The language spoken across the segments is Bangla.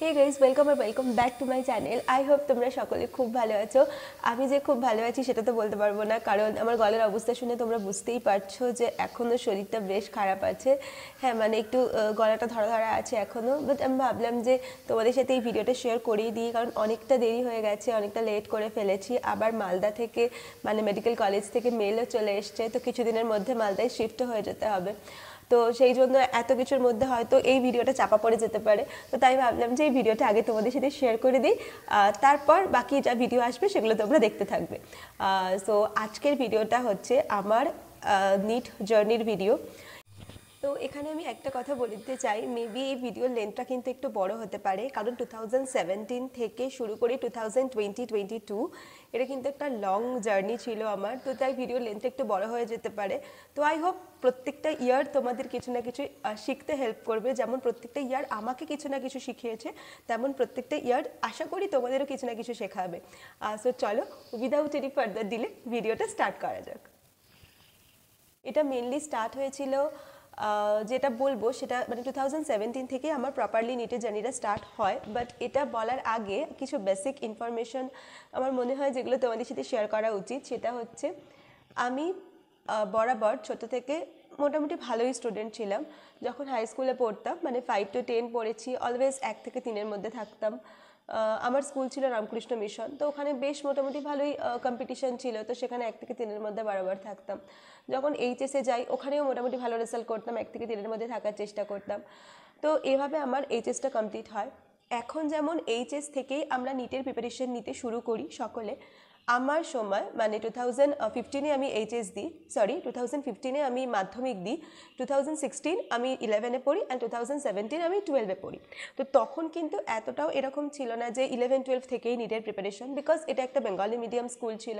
Hey guys welcome R welcome back to my channel I hope তোমরা সকলে খুব ভালো আছো। আমি যে খুব ভালো আছি সেটা তো বলতে পারব না, কারণ আমার গলার অবস্থা শুনে তোমরা বুঝতেই পারছ যে এখনও শরীরটা বেশ খারাপ আছে। হ্যাঁ মানে একটু গলাটা ধরা ধরা আছে এখনও বাট আমি ভাবলাম যে তোমাদের সাথে এই ভিডিওটা শেয়ার করেই দিই, কারণ অনেকটা দেরি হয়ে গেছে, অনেকটা লেট করে ফেলেছি। আবার মালদা থেকে মানে মেডিকেল কলেজ থেকে মেলও চলে এসছে, তো কিছুদিনের মধ্যে মালদায় শিফট হয়ে যেতে হবে। তো সেই জন্য এত কিছুর মধ্যে হয়তো এই ভিডিওটা চাপা পড়ে যেতে পারে। তো তাই ভাবলাম যে এই ভিডিওটা আগে তোমাদের সাথে শেয়ার করে দিই। তারপর বাকি যা ভিডিও আসবে সেগুলো তোমরা দেখতে থাকবে। সো আজকের ভিডিওটা হচ্ছে আমার নিট জার্নির ভিডিও তো এখানে আমি একটা কথা বলতে চাই মেবি এই ভিডিওর লেন্থটা কিন্তু একটু বড় হতে পারে, কারণ টু থেকে শুরু করে টু থাউজেন্ড এটা কিন্তু একটা লং জার্নি ছিল আমার, তো তাই ভিডিওর লেন্থটা একটু বড় হয়ে যেতে পারে। তো আই হোপ প্রত্যেকটা ইয়ার তোমাদের কিছু না কিছু শিখতে হেল্প করবে, যেমন প্রত্যেকটা ইয়ার আমাকে কিছু না কিছু শিখিয়েছে, তেমন প্রত্যেকটা ইয়ার আশা করি তোমাদেরও কিছু না কিছু শেখাবে। সো চলো উইদাউট এনি ফার্দার দিলে ভিডিওটা স্টার্ট করা যাক। এটা মেনলি স্টার্ট হয়েছিল যেটা বলব সেটা মানে টু থাউজেন্ড থেকে আমার প্রপারলি নিটের জার্নিটা স্টার্ট হয় বাট এটা বলার আগে কিছু বেসিক ইনফরমেশন আমার মনে হয় যেগুলো তোমাদের সাথে শেয়ার করা উচিত, সেটা হচ্ছে আমি বরাবর ছোট থেকে মোটামুটি ভালোই স্টুডেন্ট ছিলাম। যখন হাই স্কুলে পড়তাম মানে ফাইভ টু টেন পড়েছি অলওয়েজ এক থেকে তিনের মধ্যে থাকতাম। আমার স্কুল ছিল রামকৃষ্ণ মিশন। তো ওখানে বেশ মোটামুটি ভালোই কম্পিটিশন ছিল। তো সেখানে এক থেকে তিনের মধ্যে বারবার থাকতাম। যখন এইচএসে যাই, ওখানেও মোটামুটি ভালো রেজাল্ট করতাম, এক থেকে তিনের মধ্যে থাকার চেষ্টা করতাম। তো এভাবে আমার এইচএসটা কমপ্লিট হয়। এখন যেমন এইচএস থেকেই আমরা নিটের প্রিপারেশন নিতে শুরু করি সকলে। আমার সময় মানে টু থাউজেন্ড ফিফটিনে আমি এইচএস দিই সরি টু থাউজেন্ড ফিফটিনে আমি মাধ্যমিক দিই টু থাউজেন্ড সিক্সটিন আমি ইলেভেনে পড়ি অ্যান্ড টু থাউজেন্ড সেভেন্টিন আমি টুয়েলভে পড়ি। তো তখন কিন্তু এতটাও এরকম ছিল না যে ইলেভেন টুয়েলভ থেকেই নিটের প্রিপারেশন বিকজ এটা একটা বেঙ্গলি মিডিয়াম স্কুল ছিল।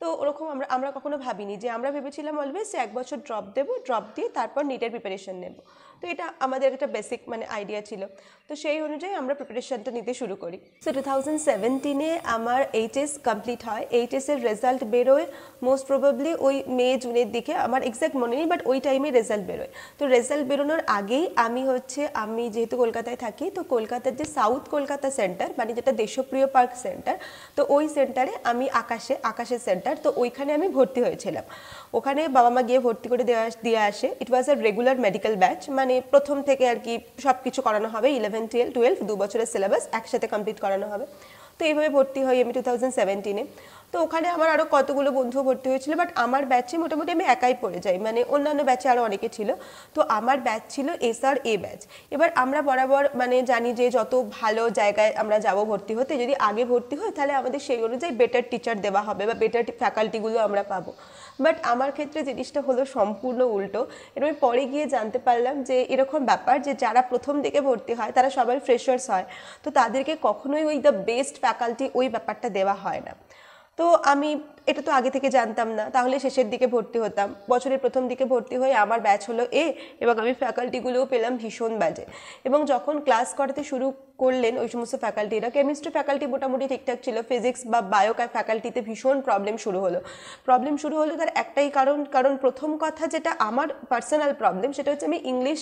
তো ওরকম আমরা আমরা কখনো ভাবিনি যে আমরা ভেবেছিলাম অলওয়েজ এক বছর ড্রপ দেবো ড্রপ দিয়ে তারপর নিটের প্রিপারেশন নেব। তো এটা আমাদের একটা বেসিক মানে আইডিয়া ছিল। তো সেই অনুযায়ী আমরা প্রিপারেশনটা নিতে শুরু করি। সো টু থাউজেন্ড সেভেন্টিনে আমার এইচএস কমপ্লিট হয়। এইচএসের রেজাল্ট বেরোয়। মোস্ট প্রবাবলি ওই মে, জুনের দিকে আমার এক্স্যাক্ট মনে নেই বাট ওই টাইমে রেজাল্ট বেরোয়। তো রেজাল্ট বেরোনোর আগেই আমি হচ্ছে, আমি যেহেতু কলকাতায় থাকি, তো কলকাতার যে সাউথ কলকাতা সেন্টার মানে যেটা দেশপ্রিয় পার্ক সেন্টার তো ওই সেন্টারে আমি আকাশে, আকাশের সেন্টার তো ওইখানে আমি ভর্তি হয়েছিলাম। ওখানে বাবা মা গিয়ে ভর্তি করে দেওয়া দিয়ে আসে। It was a regular medical batch মানে প্রথম থেকে আর কি সব কিছু করানো হবে ইলেভেন টুয়েলভ টুয়েলভ দু বছরের সিলেবাস একসাথে কমপ্লিট করানো হবে। তো এইভাবে ভর্তি হই আমি টু থাউজেন্ড সেভেন্টিনে তো ওখানে আমার আরও কতগুলো বন্ধু ভর্তি হয়েছিল বাট আমার ব্যাচে মোটামুটি আমি একাই পড়ে যাই। মানে অন্যান্য ব্যাচে আরও অনেকে ছিল। তো আমার ব্যাচ ছিল এস আর এ ব্যাচ এবার আমরা বরাবর মানে জানি যে যত ভালো জায়গায় আমরা যাব ভর্তি হতে, যদি আগে ভর্তি হয় তাহলে আমাদের সেই অনুযায়ী বেটার টিচার দেওয়া হবে বা বেটার ফ্যাকাল্টিগুলো আমরা পাবো। বাট আমার ক্ষেত্রে জিনিসটা হলো সম্পূর্ণ উল্টো। এবং আমি পরে গিয়ে জানতে পারলাম যে এরকম ব্যাপার যে যারা প্রথম দিকে ভর্তি হয়, তারা সবাই ফ্রেশার্স হয়। তো তাদেরকে কখনোই ওই দ্য বেস্ট ফ্যাকাল্টি ওই ব্যাপারটা দেওয়া হয় না। তো আমি, এটা তো আগে থেকে জানতাম না। তাহলে শেষের দিকে ভর্তি হতাম। বছরের প্রথম দিকে ভর্তি হয়ে আমার ব্যাচ হলো এ এবং আমি ফ্যাকাল্টিগুলোও পেলাম ভীষণ বাজে। এবং যখন ক্লাস করাতে শুরু করলেন ওই সমস্ত ফ্যাকাল্টিরা, কেমিস্ট্রি ফ্যাকাল্টি মোটামুটি ঠিকঠাক ছিল, ফিজিক্স বা বায়ো ফ্যাকাল্টিতে ভীষণ প্রবলেম শুরু হলো। প্রবলেম শুরু হলো তার একটাই কারণ কারণ প্রথম কথা যেটা আমার পার্সোনাল প্রবলেম সেটা হচ্ছে আমি ইংলিশ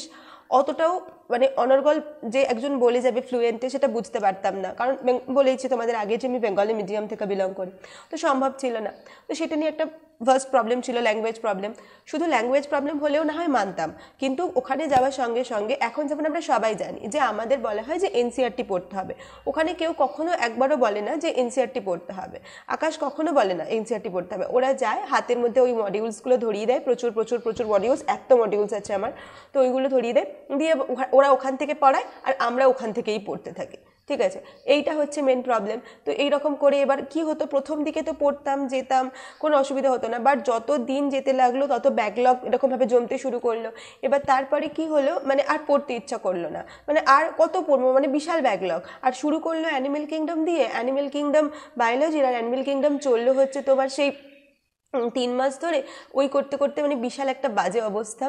অতটাও মানে অনর্গল যে একজন বলে যাবে ফ্লুয়েন্টে সেটা বুঝতে পারতাম না। কারণ বলেইছি তোমাদের আগে যে আমি বেঙ্গলি মিডিয়াম থেকে বিলং করি। তো সম্ভব ছিল না। তো সেটা নিয়ে একটা ফার্স্ট প্রবলেম ছিল ল্যাঙ্গুয়েজ প্রবলেম শুধু ল্যাঙ্গুয়েজ প্রবলেম হলেও না হয় মানতাম। কিন্তু ওখানে যাওয়ার সঙ্গে সঙ্গে এখন যেমন আমরা সবাই জানি যে আমাদের বলা হয় যে এনসিআরটি পড়তে হবে। ওখানে কেউ কখনো একবারও বলে না যে এনসিআরটি পড়তে হবে। আকাশ কখনো বলে না এনসিআরটি পড়তে হবে। ওরা যায়, হাতের মধ্যে ওই মডিউলসগুলো ধরিয়ে দেয়, প্রচুর প্রচুর প্রচুর মডিউলস এত মডিউলস আছে আমার। তো ওইগুলো ধরিয়ে দেয়। দিয়ে ওরা ওখান থেকে পড়ায় আর আমরা ওখান থেকেই পড়তে থাকি। ঠিক আছে? এইটা হচ্ছে মেন প্রবলেম তো এইরকম করে এবার কি হতো? প্রথম দিকে তো পড়তাম, যেতাম, কোনো অসুবিধা হতো না। বাট যত দিন যেতে লাগল, তত ব্যাকলগ এরকমভাবে জমতে শুরু করল। এবার তারপরে কি হলো? মানে আর পড়তে ইচ্ছা করল না। মানে আর কত পড়ব? মানে বিশাল ব্যাকলগ আর শুরু করল অ্যানিমেল কিংডম দিয়ে। অ্যানিমেল কিংডম বায়োলজির আর অ্যানিমেল কিংডম চলল হচ্ছে তোমার সেই তিন মাস ধরে ওই করতে করতে মানে বিশাল একটা বাজে অবস্থা।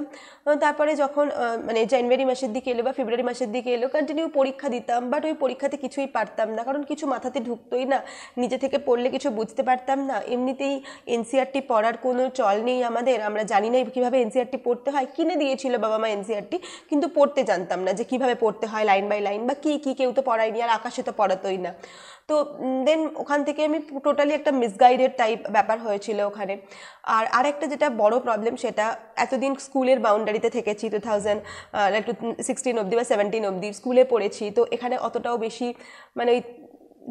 তারপরে যখন মানে জানুয়ারি মাসের দিকে এলো বা ফেব্রুয়ারি মাসের দিকে এলো কন্টিনিউ পরীক্ষা দিতাম বাট ওই পরীক্ষাতে কিছুই পারতাম না, কারণ কিছু মাথাতে ঢুকতোই না, নিজে থেকে পড়লে কিছু বুঝতে পারতাম না। এমনিতেই এনসিআরটি পড়ার কোনো চল নেই আমাদের, আমরা জানি না কীভাবে এনসিআরটি পড়তে হয়, কিনে দিয়েছিল বাবা মা এনসিআরটি কিন্তু পড়তে জানতাম না যে কীভাবে পড়তে হয় লাইন বাই লাইন বা কী কী কেউ তো পড়ায়নি, আর আকাশে তো পড়াতোই না। তো দেন ওখান থেকে আমি টোটালি একটা মিসগাইডেড টাইপ ব্যাপার হয়েছিল ওখানে। আর আরেকটা যেটা বড় প্রবলেম সেটা এতদিন স্কুলের বাউন্ডারিতে থেকেছি টু থাউজেন্ড টু সিক্সটিন অবধি বা সেভেন্টিন অবধি স্কুলে পড়েছি। তো এখানে অতটাও বেশি মানে ওই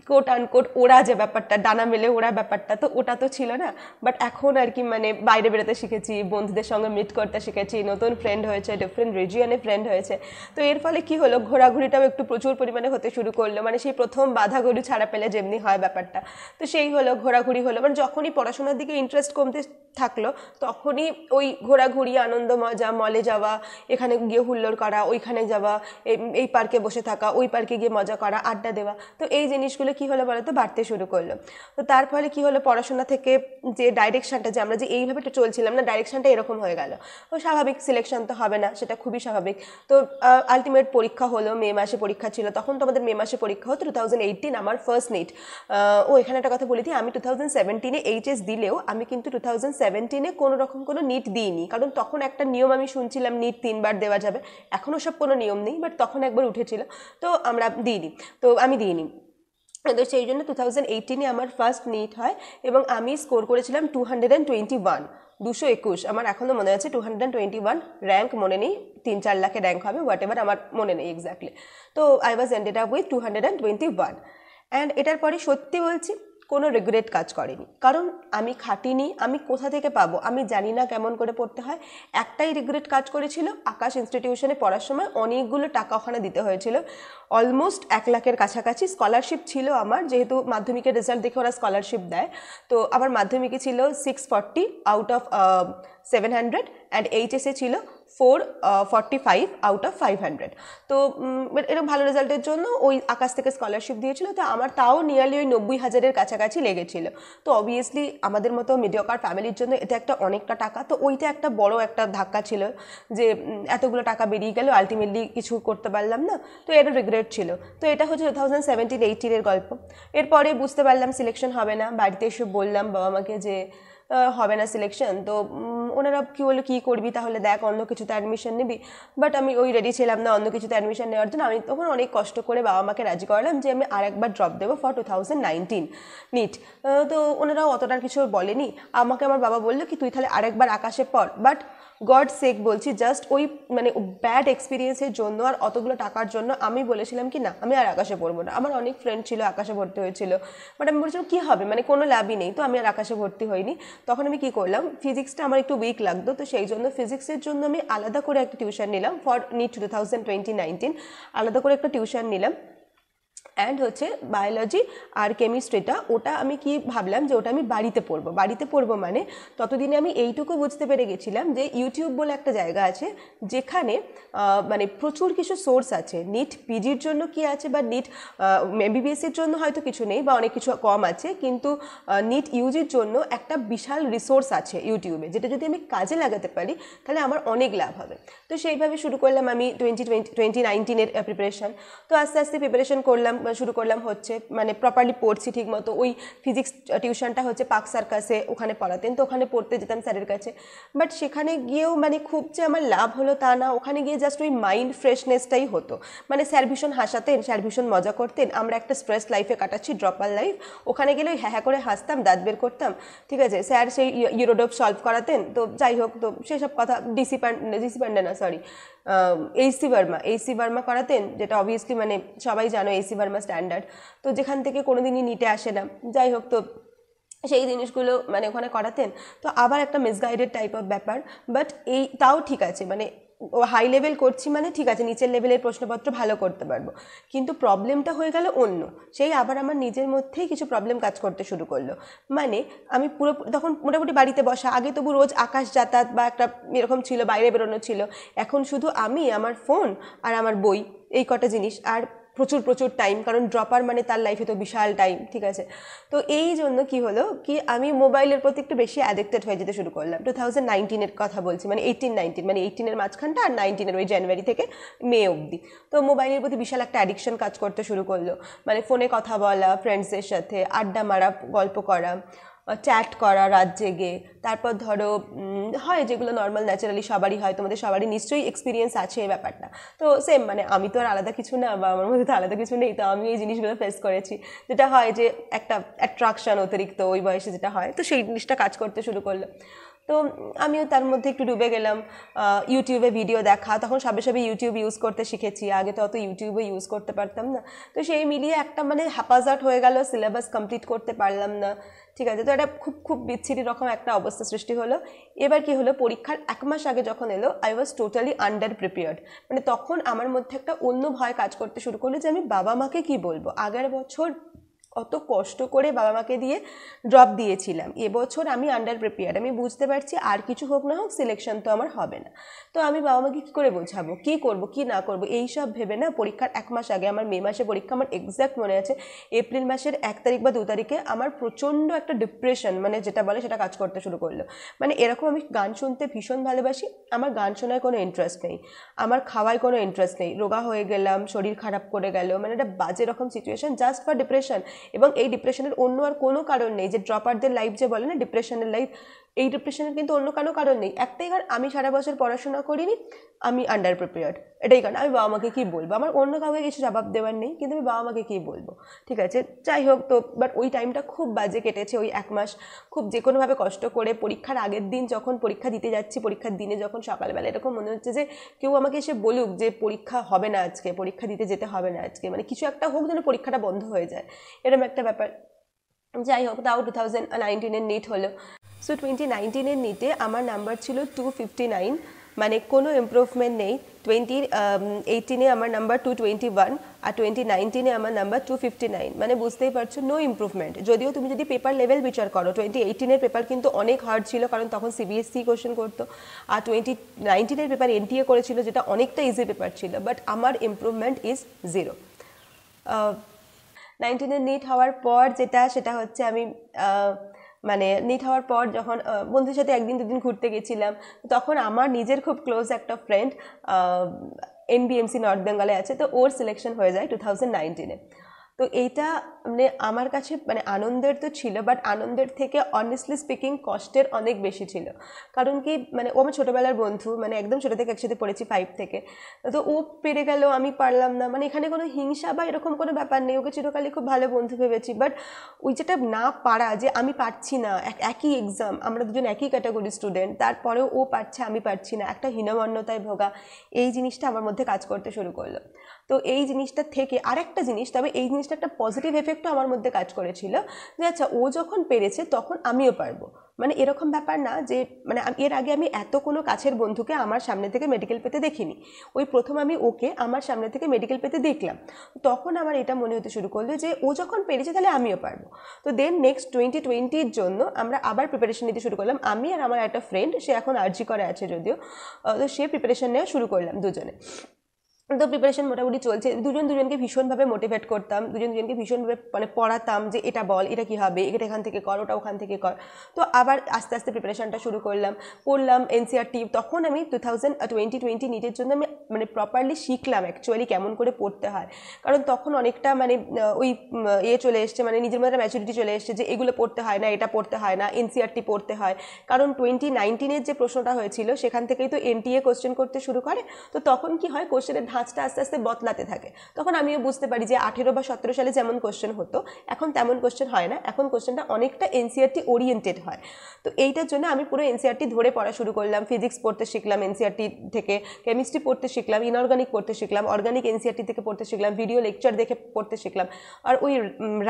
কোট আনকোট ওরা যে ব্যাপারটা, ডানা মেলে ওরা ব্যাপারটা, তো ওটা তো ছিল না। বাট এখন আর কি মানে বাইরে বেরোতে শিখেছি, বন্ধুদের সঙ্গে মিট করতে শিখেছি, নতুন ফ্রেন্ড হয়েছে ডিফারেন্ট রিজিয়নে ফ্রেন্ড হয়েছে। তো এর ফলে কি হলো, ঘোরাঘুরিটাও একটু প্রচুর পরিমাণে হতে শুরু করল। মানে সেই প্রথম বাধা গরু ছাড়া পেলে যেমনি হয় ব্যাপারটা। তো সেই হলো, ঘোরাঘুরি হলো। মানে যখনই পড়াশোনার দিকে ইন্টারেস্ট কমতে থাকল, তখনই ওই ঘোরাঘুরি, আনন্দ মজা মলে যাওয়া, এখানে গিয়ে হুল্লোড় করা, ওইখানে যাওয়া, এই পার্কে বসে থাকা, ওই পার্কে গিয়ে মজা করা, আড্ডা দেওয়া। তো এই জিনিসগুলো কী হলো বলো তো বাড়তে শুরু করল। তো তার ফলে কী হলো, পড়াশোনা থেকে যে ডাইরেকশানটা যে আমরা যে এইভাবে চলছিলাম না ডাইরেকশানটা এরকম হয়ে গেল। তো স্বাভাবিক সিলেকশন তো হবে না, সেটা খুবই স্বাভাবিক। তো আলটিমেট পরীক্ষা হলো, মে মাসে পরীক্ষা ছিল, তখন তো আমাদের মে মাসে পরীক্ষা হতো টু থাউজেন্ড এইটিন আমার ফার্স্ট নিট ও এখানে একটা কথা বলি দিই, আমি টু থাউজেন্ড সেভেন্টিনে এইচএস দিলেও, আমি কিন্তু টু থাউজেন্ড সেভেন্টিনে কোনো রকম কোনো নিট দিইনি। কারণ তখন একটা নিয়ম আমি শুনছিলাম নিট তিনবার দেওয়া যাবে। এখনও সব কোনো নিয়ম নেই বাট তখন একবার উঠেছিল। তো আমরা দিইনি। তো আমি দিইনি। তো সেই জন্য টু থাউজেন্ড এইটিনে আমার ফার্স্ট নিট হয় এবং আমি স্কোর করেছিলাম two hundred and twenty one দুশো একুশ। আমার এখনও মনে আছে two hundred twenty one rank মনে নেই তিন চার লাখে র্যাঙ্ক হবে হোয়াট এভার আমার মনে নেই এক্স্যাক্টলি তো I was ended up with two hundred and twenty one and এটার পরে সত্যি বলছি কোনো রিগ্রেট কাজ করেনি। কারণ আমি খাটিনি, আমি কোথা থেকে পাবো, আমি জানি না কেমন করে পড়তে হয়। একটাই রিগ্রেট কাজ করেছিল, আকাশ ইনস্টিটিউশনে পড়ার সময় অনেকগুলো টাকা ওখানে দিতে হয়েছিল। অলমোস্ট এক লাখের কাছাকাছি স্কলারশিপ ছিল আমার, যেহেতু মাধ্যমিকের রেজাল্ট দেখে ওরা স্কলারশিপ দেয়। তো আমার মাধ্যমিকে ছিল six forty out of seven hundred and এইচএসে ছিল। Four forty five out of five hundred তো এরকম ভালো রেজাল্টের জন্য ওই আকাশ থেকে স্কলারশিপ দিয়েছিল। তো আমার তাও নিয়ারলি ওই নব্বই হাজারের কাছাকাছি লেগেছিল। তো অবভিয়াসলি আমাদের মতো মিডিয়কার ফ্যামিলির জন্য এটা একটা অনেকটা টাকা। তো ওইটা একটা বড় একটা ধাক্কা ছিল যে এতগুলো টাকা বেরিয়ে গেল আলটিমেটলি কিছু করতে পারলাম না। তো এটা রিগ্রেট ছিল। তো এটা হচ্ছে টু থাউজেন্ড সেভেন্টিন এইটিনের গল্প। এরপরে বুঝতে পারলাম সিলেকশন হবে না। বাড়িতে এসে বললাম বাবা মাকে যে হবে না সিলেকশন তো ওনারা কী বলল, কী করবি? তাহলে দেখ, অন্য কিছুতে অ্যাডমিশন নিবি। বাট আমি ওই রেডি ছিলাম না অন্য কিছুতে অ্যাডমিশন নেওয়ার জন্য। আমি তখন অনেক কষ্ট করে বাবা মাকে রাজি করালাম যে, আমি আরেকবার ড্রপ দেবো for two thousand nineteen NEET তো ওনারাও অতটা কিছু বলেনি। আমাকে আমার বাবা বলল কি, তুই তাহলে আরেকবার আকাশে পড়। বাট গড সেক বলছি জাস্ট ওই মানে ব্যাড এক্সপিরিয়েন্সের জন্য আর অতগুলো টাকার জন্য আমি বলেছিলাম কি, না, আমি আর আকাশে পড়ব না। আমার অনেক ফ্রেন্ড ছিল, আকাশে ভর্তি হয়েছিল। বাট আমি বলছিলাম, কী হবে? মানে কোনো ল্যাবই নেই। তো আমি আর আকাশে ভর্তি হইনি। তখন আমি কি করলাম ফিজিক্সটা আমার একটু উইক লাগতো, তো সেই জন্য ফিজিক্সের জন্য আমি আলাদা করে একটা টিউশন নিলাম for NEET two thousand twenty nineteen আলাদা করে একটা টিউশন নিলাম। অ্যান্ড হচ্ছে বায়োলজি আর কেমিস্ট্রিটা ওটা আমি কি ভাবলাম যে ওটা আমি বাড়িতে পড়ব। বাড়িতে পড়ব মানে ততদিনে আমি এইটুকু বুঝতে পেরে গেছিলাম যে ইউটিউব বলে একটা জায়গা আছে যেখানে মানে প্রচুর কিছু সোর্স আছে। নিট পিজির জন্য কি আছে বা নিট এমবিবিএসের জন্য হয়তো কিছু নেই বা অনেক কিছু কম আছে, কিন্তু নিট ইউজির জন্য একটা বিশাল রিসোর্স আছে ইউটিউবে যেটা যদি আমি কাজে লাগাতে পারি, তাহলে আমার অনেক লাভ হবে। তো সেইভাবে শুরু করলাম আমি টোয়েন্টি টোয়েন্টি টোয়েন্টি নাইনটিনের প্রিপারেশান তো আস্তে আস্তে প্রিপারেশন করলাম। শুরু করলাম হচ্ছে মানে প্রপারলি পড়ছি ঠিক মতো ওই ফিজিক্স টিউশনটা হচ্ছে পাক সার্কাসে ওখানে পড়াতেন, তো ওখানে পড়তে যেতাম স্যারের কাছে। বাট সেখানে গিয়েও মানে খুব যে আমার লাভ হলো তা না, ওখানে গিয়ে জাস্ট ওই মাইন্ড ফ্রেশনেসটাই হতো। মানে স্যার ভীষণ হাসাতেন স্যার ভীষণ মজা করতেন। আমরা একটা স্ট্রেস লাইফে কাটাচ্ছি ড্রপার লাইফ ওখানে গেলে ওই হ্যাঁ করে হাসতাম, দাঁত বের করতাম। ঠিক আছে? স্যার সেই ইউরোডোপ সলভ করাতেন, তো যাই হোক, তো সেসব কথা ডিসি ডিসিপান্ডে না সরি এইসি বার্মা এইসি বার্মা করাতেন, যেটা অবভিয়াসলি মানে সবাই জানো এইসি বার্মা স্ট্যান্ডার্ড তো যেখান থেকে কোনো দিনই নিটে আসে না। যাই হোক, তো সেই জিনিসগুলো মানে ওখানে করাতেন। তো আবার একটা মিসগাইডেড টাইপ অফ ব্যাপার বাট এই, তাও ঠিক আছে। মানে হাই লেভেল করছি মানে ঠিক আছে, নিচের লেভেলের প্রশ্নপত্র ভালো করতে পারব। কিন্তু প্রবলেমটা হয়ে গেল অন্য। সেই আবার আমার নিজের মধ্যেই কিছু প্রবলেম কাজ করতে শুরু করল। মানে আমি পুরো, তখন মোটামুটি বাড়িতে বসা, আগে তবু রোজ আকাশ যাতায়াত বা একটা এরকম ছিল, বাইরে বেরোনো ছিল। এখন শুধু আমি, আমার ফোন আর আমার বই, এই কটা জিনিস। আর প্রচুর প্রচুর টাইম কারণ ড্রপার মানে তার লাইফে তো বিশাল টাইম ঠিক আছে? তো এই জন্য কি হলো কি আমি মোবাইলের প্রতি একটু বেশি অ্যাডিক্টেড হয়ে যেতে শুরু করলাম। টু থাউজেন্ড নাইনটিনের কথা বলছি মানে এইটিন নাইনটিন মানে এইটিনের মাঝখানটা আর নাইনটিনের ওই জানুয়ারি থেকে মে অবধি। তো মোবাইলের প্রতি বিশাল একটা অ্যাডিকশন কাজ করতে শুরু করল। মানে ফোনে কথা বলা ফ্রেন্ডসদের সাথে, আড্ডা মারা, গল্প করা চ্যাট করা রাত জেগে। তারপর ধরো হয় যেগুলো নর্মাল ন্যাচারালি সবারই হয়, তোমাদের সবারই নিশ্চয়ই এক্সপিরিয়েন্স আছে এই ব্যাপারটা। তো সেম মানে আমি তো আর আলাদা কিছু না, বা আমার মধ্যে তো আলাদা কিছু নেই, তো আমি এই জিনিসগুলো ফেস করেছি। যেটা হয় যে একটা অ্যাট্রাকশন অতিরিক্ত ওই বয়সে যেটা হয়, তো সেই জিনিসটা কাজ করতে শুরু করল। তো আমিও তার মধ্যে একটু ডুবে গেলাম। ইউটিউবে ভিডিও দেখা, তখন সবে সবে ইউটিউব ইউজ করতে শিখেছি। আগে তো অত ইউটিউবে ইউজ করতে পারতাম না। তো সেই মিলিয়ে একটা মানে হ্যাপাজার্ট হয়ে গেল সিলেবাস কমপ্লিট করতে পারলাম না। ঠিক আছে, তো এটা খুব খুব বিচ্ছিরি রকম একটা অবস্থা সৃষ্টি হলো। এবার কি হলো, পরীক্ষার এক মাস আগে যখন এলো I was totally under prepared মানে তখন আমার মধ্যে একটা অন্য ভয় কাজ করতে শুরু করল যে আমি বাবা মাকে কি বলব? আগের বছর অত কষ্ট করে বাবা মাকে দিয়ে ড্রপ দিয়েছিলাম। এবছর আমি আন্ডার প্রিপেয়ার আমি বুঝতে পারছি আর কিছু হোক না হোক সিলেকশন তো আমার হবে না। তো আমি বাবা মাকে কী করে বোঝাবো? কী করব, কী না করব? এই সব ভেবে না পরীক্ষার এক মাস আগে আমার মে মাসে পরীক্ষা আমার এক্স্যাক্ট মনে আছে। এপ্রিল মাসের এক তারিখ বা দু তারিখে আমার প্রচণ্ড একটা ডিপ্রেশন মানে যেটা বলে সেটা কাজ করতে শুরু করল। মানে এরকম আমি গান শুনতে ভীষণ ভালোবাসি, আমার গান শোনায় কোনো ইন্টারেস্ট নেই। আমার খাওয়ায় কোনো ইন্টারেস্ট নেই। রোগা হয়ে গেলাম, শরীর খারাপ করে গেল মানে একটা বাজে রকম সিচুয়েশন জাস্ট ফর ডিপ্রেশন এবং এই ডিপ্রেশনের অন্য আর কোনো কারণ নেই। যে ড্রপারদের লাইফ যে বলে না ডিপ্রেশনের লাইফ এই ডিপ্রেশনের কিন্তু অন্য কোনো কারণ নেই। একটাই কারণ, আমি সারা বছর পড়াশোনা করিনি, আমি আন্ডার প্রিপেয়ার্ড এটাই কারণ, আমি বাবা মাকে কী বলব? আমার অন্য কাউকে কিছু জবাব দেওয়ার নেই, কিন্তু আমি বাবা মাকে কী বলব? ঠিক আছে, যাই হোক তো বাট ওই টাইমটা খুব বাজে কেটেছে ওই এক মাস। খুব যে কোনোভাবে কষ্ট করে পরীক্ষার আগের দিন যখন পরীক্ষা দিতে যাচ্ছি, পরীক্ষার দিনে যখন সকালবেলা এরকম মনে হচ্ছে যে কেউ আমাকে এসে বলুক যে পরীক্ষা হবে না আজকে, পরীক্ষা দিতে যেতে হবে না আজকে মানে কিছু একটা হোক যেন পরীক্ষাটা বন্ধ হয়ে যায়। এরকম একটা ব্যাপার। যাই হোক, তাও টু থাউজেন্ড নাইনটিনের নেট হলো। সো টোয়েন্টি নাইনটিনের নিটে আমার নাম্বার ছিল টু ফিফটি নাইন মানে কোনো ইম্প্রুভমেন্ট নেই। টোয়েন্টি এইটিনে আমার নাম্বার টু টোয়েন্টি ওয়ান আর টোয়েন্টি নাইনটিনে আমার নাম্বার টু ফিফটি নাইন মানে বুঝতেই পারছ নো ইম্প্রুভমেন্ট যদিও তুমি যদি পেপার লেভেল বিচার করো টোয়েন্টি এইটিনের পেপার কিন্তু অনেক হার্ড ছিল, কারণ তখন সিবিএসসি কোশ্চেন করতো। আর টোয়েন্টি নাইনটিনের পেপার এনটিএ করেছিল, যেটা অনেকটা ইজি পেপার ছিল বাট আমার ইম্প্রুভমেন্ট ইজ জিরো নাইনটিনের নিট হওয়ার পর যেটা, সেটা হচ্ছে আমি মানে নিট হওয়ার পর যখন বন্ধুর সাথে একদিন দুদিন ঘুরতে গেছিলাম, তখন আমার নিজের খুব ক্লোজ একটা ফ্রেন্ড এনবিএমসি নর্থ বেঙ্গলে আছে, তো ওর সিলেকশন হয়ে যায় টু থাউজেন্ড নাইনটিনে তো এইটা মানে আমার কাছে মানে আনন্দের তো ছিল বাট আনন্দের থেকে অনেস্টলি স্পিকিং কষ্টের অনেক বেশি ছিল। কারণ কি মানে ও আমার ছোটোবেলার বন্ধু মানে একদম ছোটো থেকে একসাথে পড়েছি ফাইভ থেকে। তো ও পেরে গেল আমি পারলাম না। মানে এখানে কোনো হিংসা বা এরকম কোনো ব্যাপার নেই। ওকে চিরকালই খুব ভালো বন্ধু ভেবেছি বাট ওই যেটা না পারা যে আমি পারছি না একই এক্সাম আমরা দুজন একই ক্যাটাগরি স্টুডেন্ট তারপরেও ও পারছে, আমি পারছি না। একটা হীনমন্যতায় ভোগা, এই জিনিসটা আমার মধ্যে কাজ করতে শুরু করল। তো এই জিনিসটা থেকে আরেকটা জিনিস, তবে এই জিনিসটা একটা পজিটিভ এফেক্টও আমার মধ্যে কাজ করেছিল যে আচ্ছা ও যখন পেরেছে তখন আমিও পারব। মানে এরকম ব্যাপার না যে মানে এর আগে আমি এত কোনো কাছের বন্ধুকে আমার সামনে থেকে মেডিকেল পেতে দেখিনি। ওই প্রথম আমি ওকে আমার সামনে থেকে মেডিকেল পেতে দেখলাম। তখন আমার এটা মনে হতে শুরু করল যে, ও যখন পেরেছে তাহলে আমিও পারব। তো দেন নেক্সট টোয়েন্টি টোয়েন্টির জন্য আমরা আবার প্রিপারেশন নিতে শুরু করলাম। আমি আর আমার একটা ফ্রেন্ড সে এখন আর্জি করে আছে যদিও তো সে প্রিপারেশন নেওয়া শুরু করলাম দুজনে। তো প্রিপারেশন মোটামুটি চলছে। দুজন দুজনকে ভীষণভাবে মোটিভেট করতাম। দুজন দুজনকে ভীষণভাবে মানে পড়াতাম যে এটা বল, এটা কী হবে, এটা এখান থেকে কর, ওটা ওখান থেকে কর। তো আবার আস্তে আস্তে প্রিপারেশনটা শুরু করলাম। পড়লাম এনসিআরটি তখন আমি টু থাউজেন্ড টোয়েন্টি টোয়েন্টি নিটের জন্য আমি মানে প্রপারলি শিখলাম অ্যাকচুয়ালি কেমন করে পড়তে হয়। কারণ তখন অনেকটা মানে ওই ইয়ে চলে এসছে মানে নিজের মধ্যে ম্যাচুরিটি চলে এসছে যে এগুলো পড়তে হয় না, এটা পড়তে হয় না এনসিআরটি পড়তে হয়। কারণ টোয়েন্টি নাইনটিনের যে প্রশ্নটা হয়েছিল, সেখান থেকেই তো এনটিএ কোশ্চেন করতে শুরু করে। তো তখন কি হয় কোশ্চেনের ধাঁচটা আস্তে আস্তে বদলাতে থাকে। তখন আমিও বুঝতে পারি যে আঠেরো বা সতেরো সালে যেমন কোশ্চেন হতো, এখন তেমন কোশ্চেন হয় না। এখন কোশ্চেনটা অনেকটা এনসিআরটি ওরিয়েন্টেড হয়। তো এইটার জন্য আমি পুরো এনসিআরটি ধরে পড়া শুরু করলাম। ফিজিক্স পড়তে শিখলাম এনসিআরটি থেকে কেমিস্ট্রি পড়তে শিখলাম ইনঅর্গানিক পড়তে শিখলাম অর্গানিক এনসিআরটি থেকে পড়তে শিখলাম ভিডিও লেকচার দেখে পড়তে শিখলাম। আর ওই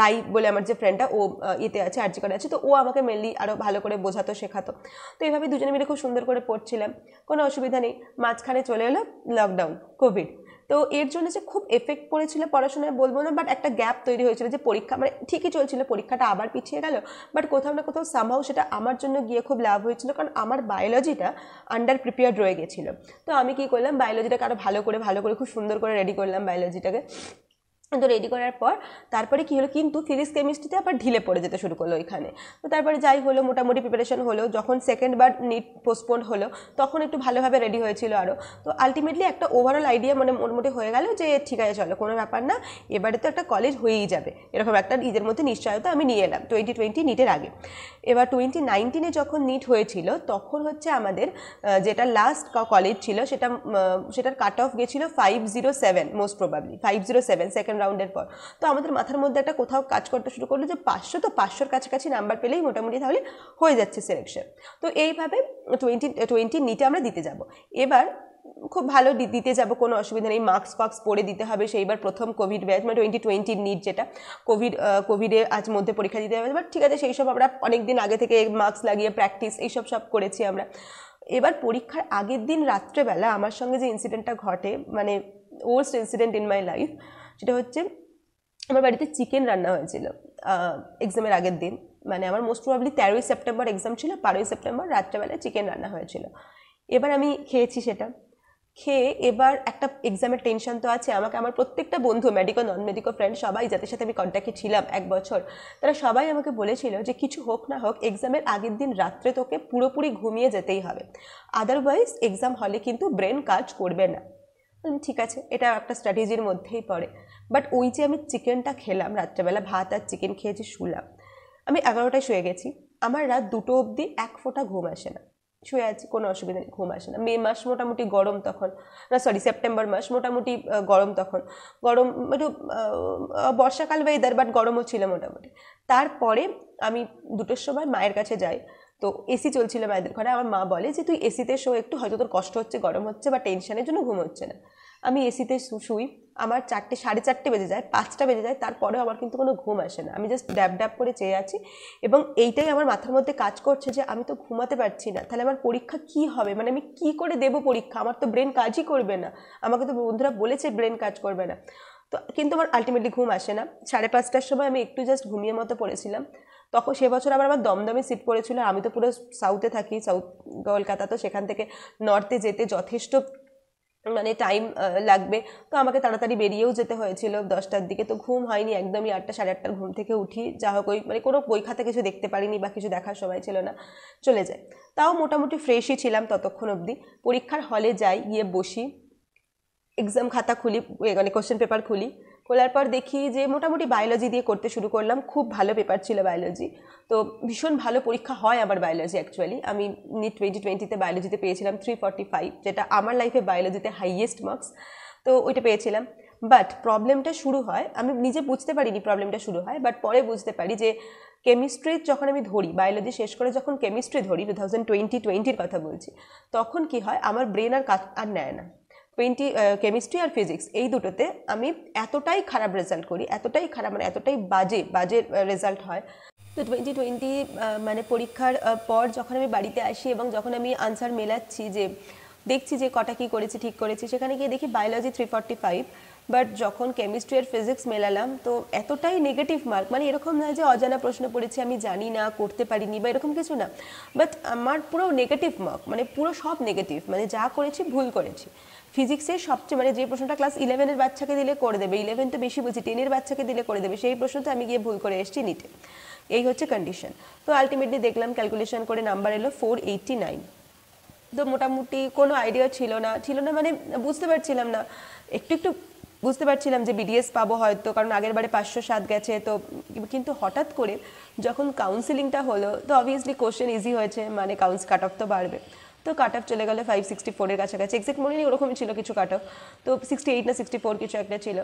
রাই বলে আমার যে ফ্রেন্ডটা ও ইতে আছে, আর্জি করে আছে। তো ও আমাকে মেনলি আরও ভালো করে বোঝাতো, শেখাতো। তো এইভাবে দুজনে মিলে খুব সুন্দর করে পড়ছিলাম। কোনো অসুবিধা নেই। মাঝখানে চলে এলো লকডাউন কোভিড তো এর জন্য যে খুব এফেক্ট পড়েছিল পড়াশোনায় বলব না বাট একটা গ্যাপ তৈরি হয়েছিল যে পরীক্ষা মানে ঠিকই চলছিল, পরীক্ষাটা আবার পিছিয়ে গেল বাট কোথাও না কোথাও সামহাও সেটা আমার জন্য গিয়ে খুব লাভ হয়েছিল, কারণ আমার বায়োলজিটা আন্ডার প্রিপেয়ার্ড রয়ে গেছিল। তো আমি কি করলাম বায়োলজিটাকে আরও ভালো করে ভালো করে, খুব সুন্দর করে রেডি করলাম বায়োলজিটাকে তো রেডি করার পর তারপরে কি হলো কিন্তু ফিজিক্স কেমিস্ট্রিতে আবার ঢিলে পড়ে যেতে শুরু করল ওইখানে তো তারপরে যাই হলো, মোটামুটি প্রিপারেশন হলো। যখন সেকেন্ড বার নিট পোস্টপোন হলো, তখন একটু ভালোভাবে রেডি হয়েছিল আরও তো আলটিমেটলি একটা ওভারঅল আইডিয়া মানে মোটামুটি হয়ে গেল যে, ঠিক আছে, চলো, কোনো ব্যাপার না। এবারে তো একটা কলেজ হয়েই যাবে। এরকম একটা নিজের মধ্যে নিশ্চয়তা আমি নিয়ে এলাম টোয়েন্টি টোয়েন্টি নিটের আগে। এবার টোয়েন্টি নাইনটিনে যখন নিট হয়েছিল, তখন হচ্ছে আমাদের যেটা লাস্ট কলেজ ছিল, সেটা সেটার কাট অফ গেছিল five zero seven most probably five zero seven second রাউন্ডের পর। তো আমাদের মাথার মধ্যে একটা কোথাও কাজ করতে শুরু করল যে পাঁচশো, তো পাঁচশোর কাছাকাছি নাম্বার পেলেই মোটামুটি তাহলে হয়ে যাচ্ছে সিলেকশন তো এইভাবে টোয়েন্টি টোয়েন্টি নিটে আমরা দিতে যাব। এবার খুব ভালো দিতে যাব, কোনো অসুবিধা নেই। মাস্ক ফাক্স পরে দিতে হবে। সেইবার প্রথম কোভিড ব্যাচ মানে টোয়েন্টি টোয়েন্টির নিট যেটা। কোভিড কোভিডে আজ মধ্যে পরীক্ষা দিতে হবে। বাট ঠিক আছে, সেই সব আমরা অনেক দিন আগে থেকে মাস্ক লাগিয়ে প্র্যাকটিস এইসব সব করেছি আমরা। এবার পরীক্ষার আগের দিন রাত্রেবেলা আমার সঙ্গে যে ইনসিডেন্টটা ঘটে মানে worst incident in my life সেটা হচ্ছে আমার বাড়িতে চিকেন রান্না হয়েছিল এক্সামের আগের দিন। মানে আমার মোস্ট প্রবলি তেরোই সেপ্টেম্বর এক্সাম ছিল, বারোই সেপ্টেম্বর রাত্রেবেলায় চিকেন রান্না হয়েছিল। এবার আমি খেয়েছি সেটা। খেয়ে এবার একটা এক্সামের টেনশন তো আছে, আমাকে আমার প্রত্যেকটা বন্ধু মেডিকো নন মেডিকো ফ্রেন্ড সবাই যাদের সাথে আমি কন্ট্যাক্টে ছিলাম এক বছর, তারা সবাই আমাকে বলেছিল যে কিছু হোক না হোক এক্সামের আগের দিন রাত্রে তোকে পুরোপুরি ঘুমিয়ে যেতেই হবে। আদারওয়াইজ এক্সাম হলে কিন্তু ব্রেন কাজ করবে না। ঠিক আছে, এটা একটা স্ট্র্যাটেজির মধ্যেই পড়ে। বাট ওই যে আমি চিকেনটা খেলাম রাত্রেবেলা, ভাত আর চিকেন খেয়েছি শুলাম, আমি এগারোটায় শুয়ে গেছি। আমার রাত দুটো অবধি এক ফোঁটা ঘুম আসে না। শুয়ে আছি, কোনো অসুবিধা নেই, ঘুম আসে না। মে মাস মোটামুটি গরম তখন। না সরি সেপ্টেম্বর মাস মোটামুটি গরম তখন। গরম, একটু বর্ষাকাল ওয়েদার বাট গরমও ছিল মোটামুটি। তারপরে আমি দুটোর সময় মায়ের কাছে যাই। তো এসি চলছিল মায়েদের ঘরে। আমার মা বলে যে, তুই এসিতে শো, একটু হয়তো তোর কষ্ট হচ্ছে, গরম হচ্ছে, বা টেনশনের জন্য ঘুম হচ্ছে না। আমি এসিতে শুই। আমার চারটে, সাড়ে চারটে বেজে যায়, পাঁচটা বেজে যায়, তারপরেও আমার কিন্তু কোনো ঘুম আসে না। আমি জাস্ট ড্যাব ড্যাব করে চেয়ে আছি এবং এইটাই আমার মাথার মধ্যে কাজ করছে যে আমি তো ঘুমাতে পারছি না, তাহলে আমার পরীক্ষা কি হবে? মানে আমি কি করে দেবো পরীক্ষা? আমার তো ব্রেন কাজই করবে না। আমাকে তো বন্ধুরা বলেছে ব্রেন কাজ করবে না। তো কিন্তু আমার আলটিমেটলি ঘুম আসে না। সাড়ে পাঁচটার সময় আমি একটু জাস্ট ঘুমিয়ে মতো পড়েছিলাম। তখন সে বছর আবার আমার দমদমে সিট পড়েছিল। আমি তো পুরো সাউথে থাকি সাউথ কলকাতা, তো সেখান থেকে নর্থে যেতে যথেষ্ট মানে টাইম লাগবে। তো আমাকে তাড়াতাড়ি বেরিয়েও যেতে হয়েছিল দশটার দিকে। তো ঘুম হয়নি একদমই আটটা, সাড়ে আটটার ঘুম থেকে উঠি। যা হোক, ওই মানে কোনো বই খাতা কিছু দেখতে পারিনি বা কিছু দেখার সময় ছিল না। চলে যায় তাও মোটামুটি ফ্রেশই ছিলাম ততক্ষণ অবধি। পরীক্ষার হলে যাই, গিয়ে বসি। এক্সাম খাতা খুলি মানে কোশ্চেন পেপার খুলি। খোলার পর দেখি যে মোটামুটি বায়োলজি দিয়ে করতে শুরু করলাম। খুব ভালো পেপার ছিল বায়োলজি তো ভীষণ ভালো পরীক্ষা হয় আমার বায়োলজি অ্যাকচুয়ালি আমি নিট টোয়েন্টি টোয়েন্টিতে বায়োলজিতে পেয়েছিলাম থ্রি ফর্টি ফাইভ যেটা আমার লাইফে বায়োলজিতে হাইয়েস্ট মার্কস তো ওইটা পেয়েছিলাম। বাট প্রবলেমটা শুরু হয়, আমি নিজে বুঝতে পারিনি প্রবলেমটা শুরু হয় বাট পরে বুঝতে পারি যে কেমিস্ট্রি যখন আমি ধরি বায়োলজি শেষ করে যখন কেমিস্ট্রি ধরি টু থাউজেন্ড টোয়েন্টি টোয়েন্টির কথা বলছি, তখন কি হয়, আমার ব্রেন আর কাজ আর নেয় না। টোয়েন্টি কেমিস্ট্রি আর ফিজিক্স এই দুটোতে আমি এতটাই খারাপ রেজাল্ট করি, এতটাই খারাপ মানে এতটাই বাজে বাজে রেজাল্ট হয়। তো টোয়েন্টি টোয়েন্টি মানে পরীক্ষার পর যখন আমি বাড়িতে আসি এবং যখন আমি আনসার মেলাচ্ছি যে, দেখছি যে কটা কী করেছি, ঠিক করেছি, সেখানে গিয়ে দেখি biology three forty five but যখন কেমিস্ট্রি আর ফিজিক্স মেলালাম, তো এতটাই নেগেটিভ মার্ক মানে এরকম নয় যে অজানা প্রশ্ন পড়েছি, আমি জানি না, করতে পারিনি বা এরকম কিছু না বাট আমার পুরো নেগেটিভ মার্ক মানে পুরো সব নেগেটিভ মানে যা করেছি ভুল করেছি। ফিজিক্সের সবচেয়ে মানে যে প্রশ্নটা ক্লাস ইলেভেনের বাচ্চাকে দিলে করে দেবে ইলেভেন তো বেশি বুঝি টেনের বাচ্চাকে দিলে করে দেবে, সেই প্রশ্নটা আমি গিয়ে ভুল করে এসেছি নিটে এই হচ্ছে কন্ডিশন তো আলটিমেটলি দেখলাম ক্যালকুলেশন করে নাম্বার এলো ফোর এইটটি নাইন তো মোটামুটি কোনো আইডিয়া ছিল না ছিল না মানে বুঝতে পারছিলাম না। একটু একটু বুঝতে পারছিলাম যে বিডিএস পাবো হয়তো, কারণ আগের বারে পাঁচশো সাত গেছে, তো কিন্তু হঠাৎ করে যখন কাউন্সিলিংটা হলো, তো অবভিয়াসলি কোশ্চেন ইজি হয়েছে মানে কাউন্স কাট অফ তো বাড়বে। তো কাট অফ চলে গেলো ফাইভ সিক্সটি ফোরের কাছাকাছি। এক্সাক্ট মনে নেই, ওরকমই ছিল কিছু কাট অফ তো সিক্সটি এইট না সিক্সটি ফোর কিছু একটা ছিল।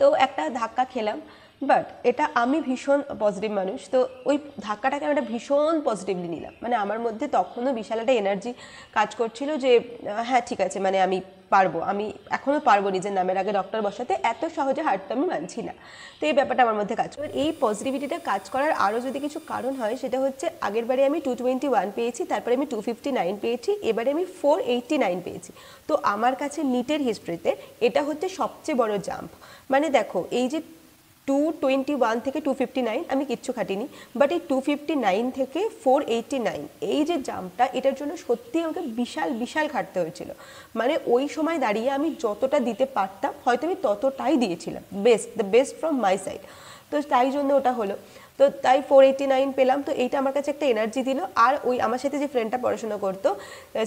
তো একটা ধাক্কা খেলাম বাট এটা আমি ভীষণ পজিটিভ মানুষ। তো ওই ধাক্কাটাকে আমি একটা ভীষণ পজিটিভলি নিলাম। মানে আমার মধ্যে তখনও বিশাল একটা এনার্জি কাজ করছিল যে হ্যাঁ ঠিক আছে মানে আমি পারব। আমি এখনও পারব নিজের নামের আগে ডক্টর বসাতে। এত সহজে হারটা আমি মানছি না। তো এই ব্যাপারটা আমার মধ্যে কাজ করে। এই পজিটিভিটিটা কাজ করার আরও যদি কিছু কারণ হয়, সেটা হচ্ছে আগের বারে আমি টু টোয়েন্টি ওয়ান পেয়েছি, তারপরে আমি টু ফিফটি নাইন পেয়েছি, এবারে আমি ফোর এইটটি নাইন পেয়েছি। তো আমার কাছে নিটের হিস্ট্রিতে এটা হচ্ছে সবচেয়ে বড় জাম্প মানে দেখো, এই যে টু টোয়েন্টি ওয়ান থেকে টু ফিফটি নাইন আমি কিচ্ছু খাটিনি। বাট এই টু ফিফটি নাইন থেকে ফোর এইটটি নাইন এই যে জাম্পটা, এটার জন্য সত্যি আমাকে বিশাল বিশাল খাটতে হয়েছিল। মানে ওই সময় দাঁড়িয়ে আমি যতটা দিতে পারতাম, হয়তো আমি ততটাই দিয়েছিলাম। Best the best from my side তো তাই জন্য ওটা হলো। তো তাই ফোর নাইন পেলাম। তো এইটা আমার কাছে একটা এনার্জি দিল। আর ওই আমার সাথে যে ফ্রেন্ডটা পড়াশোনা করতো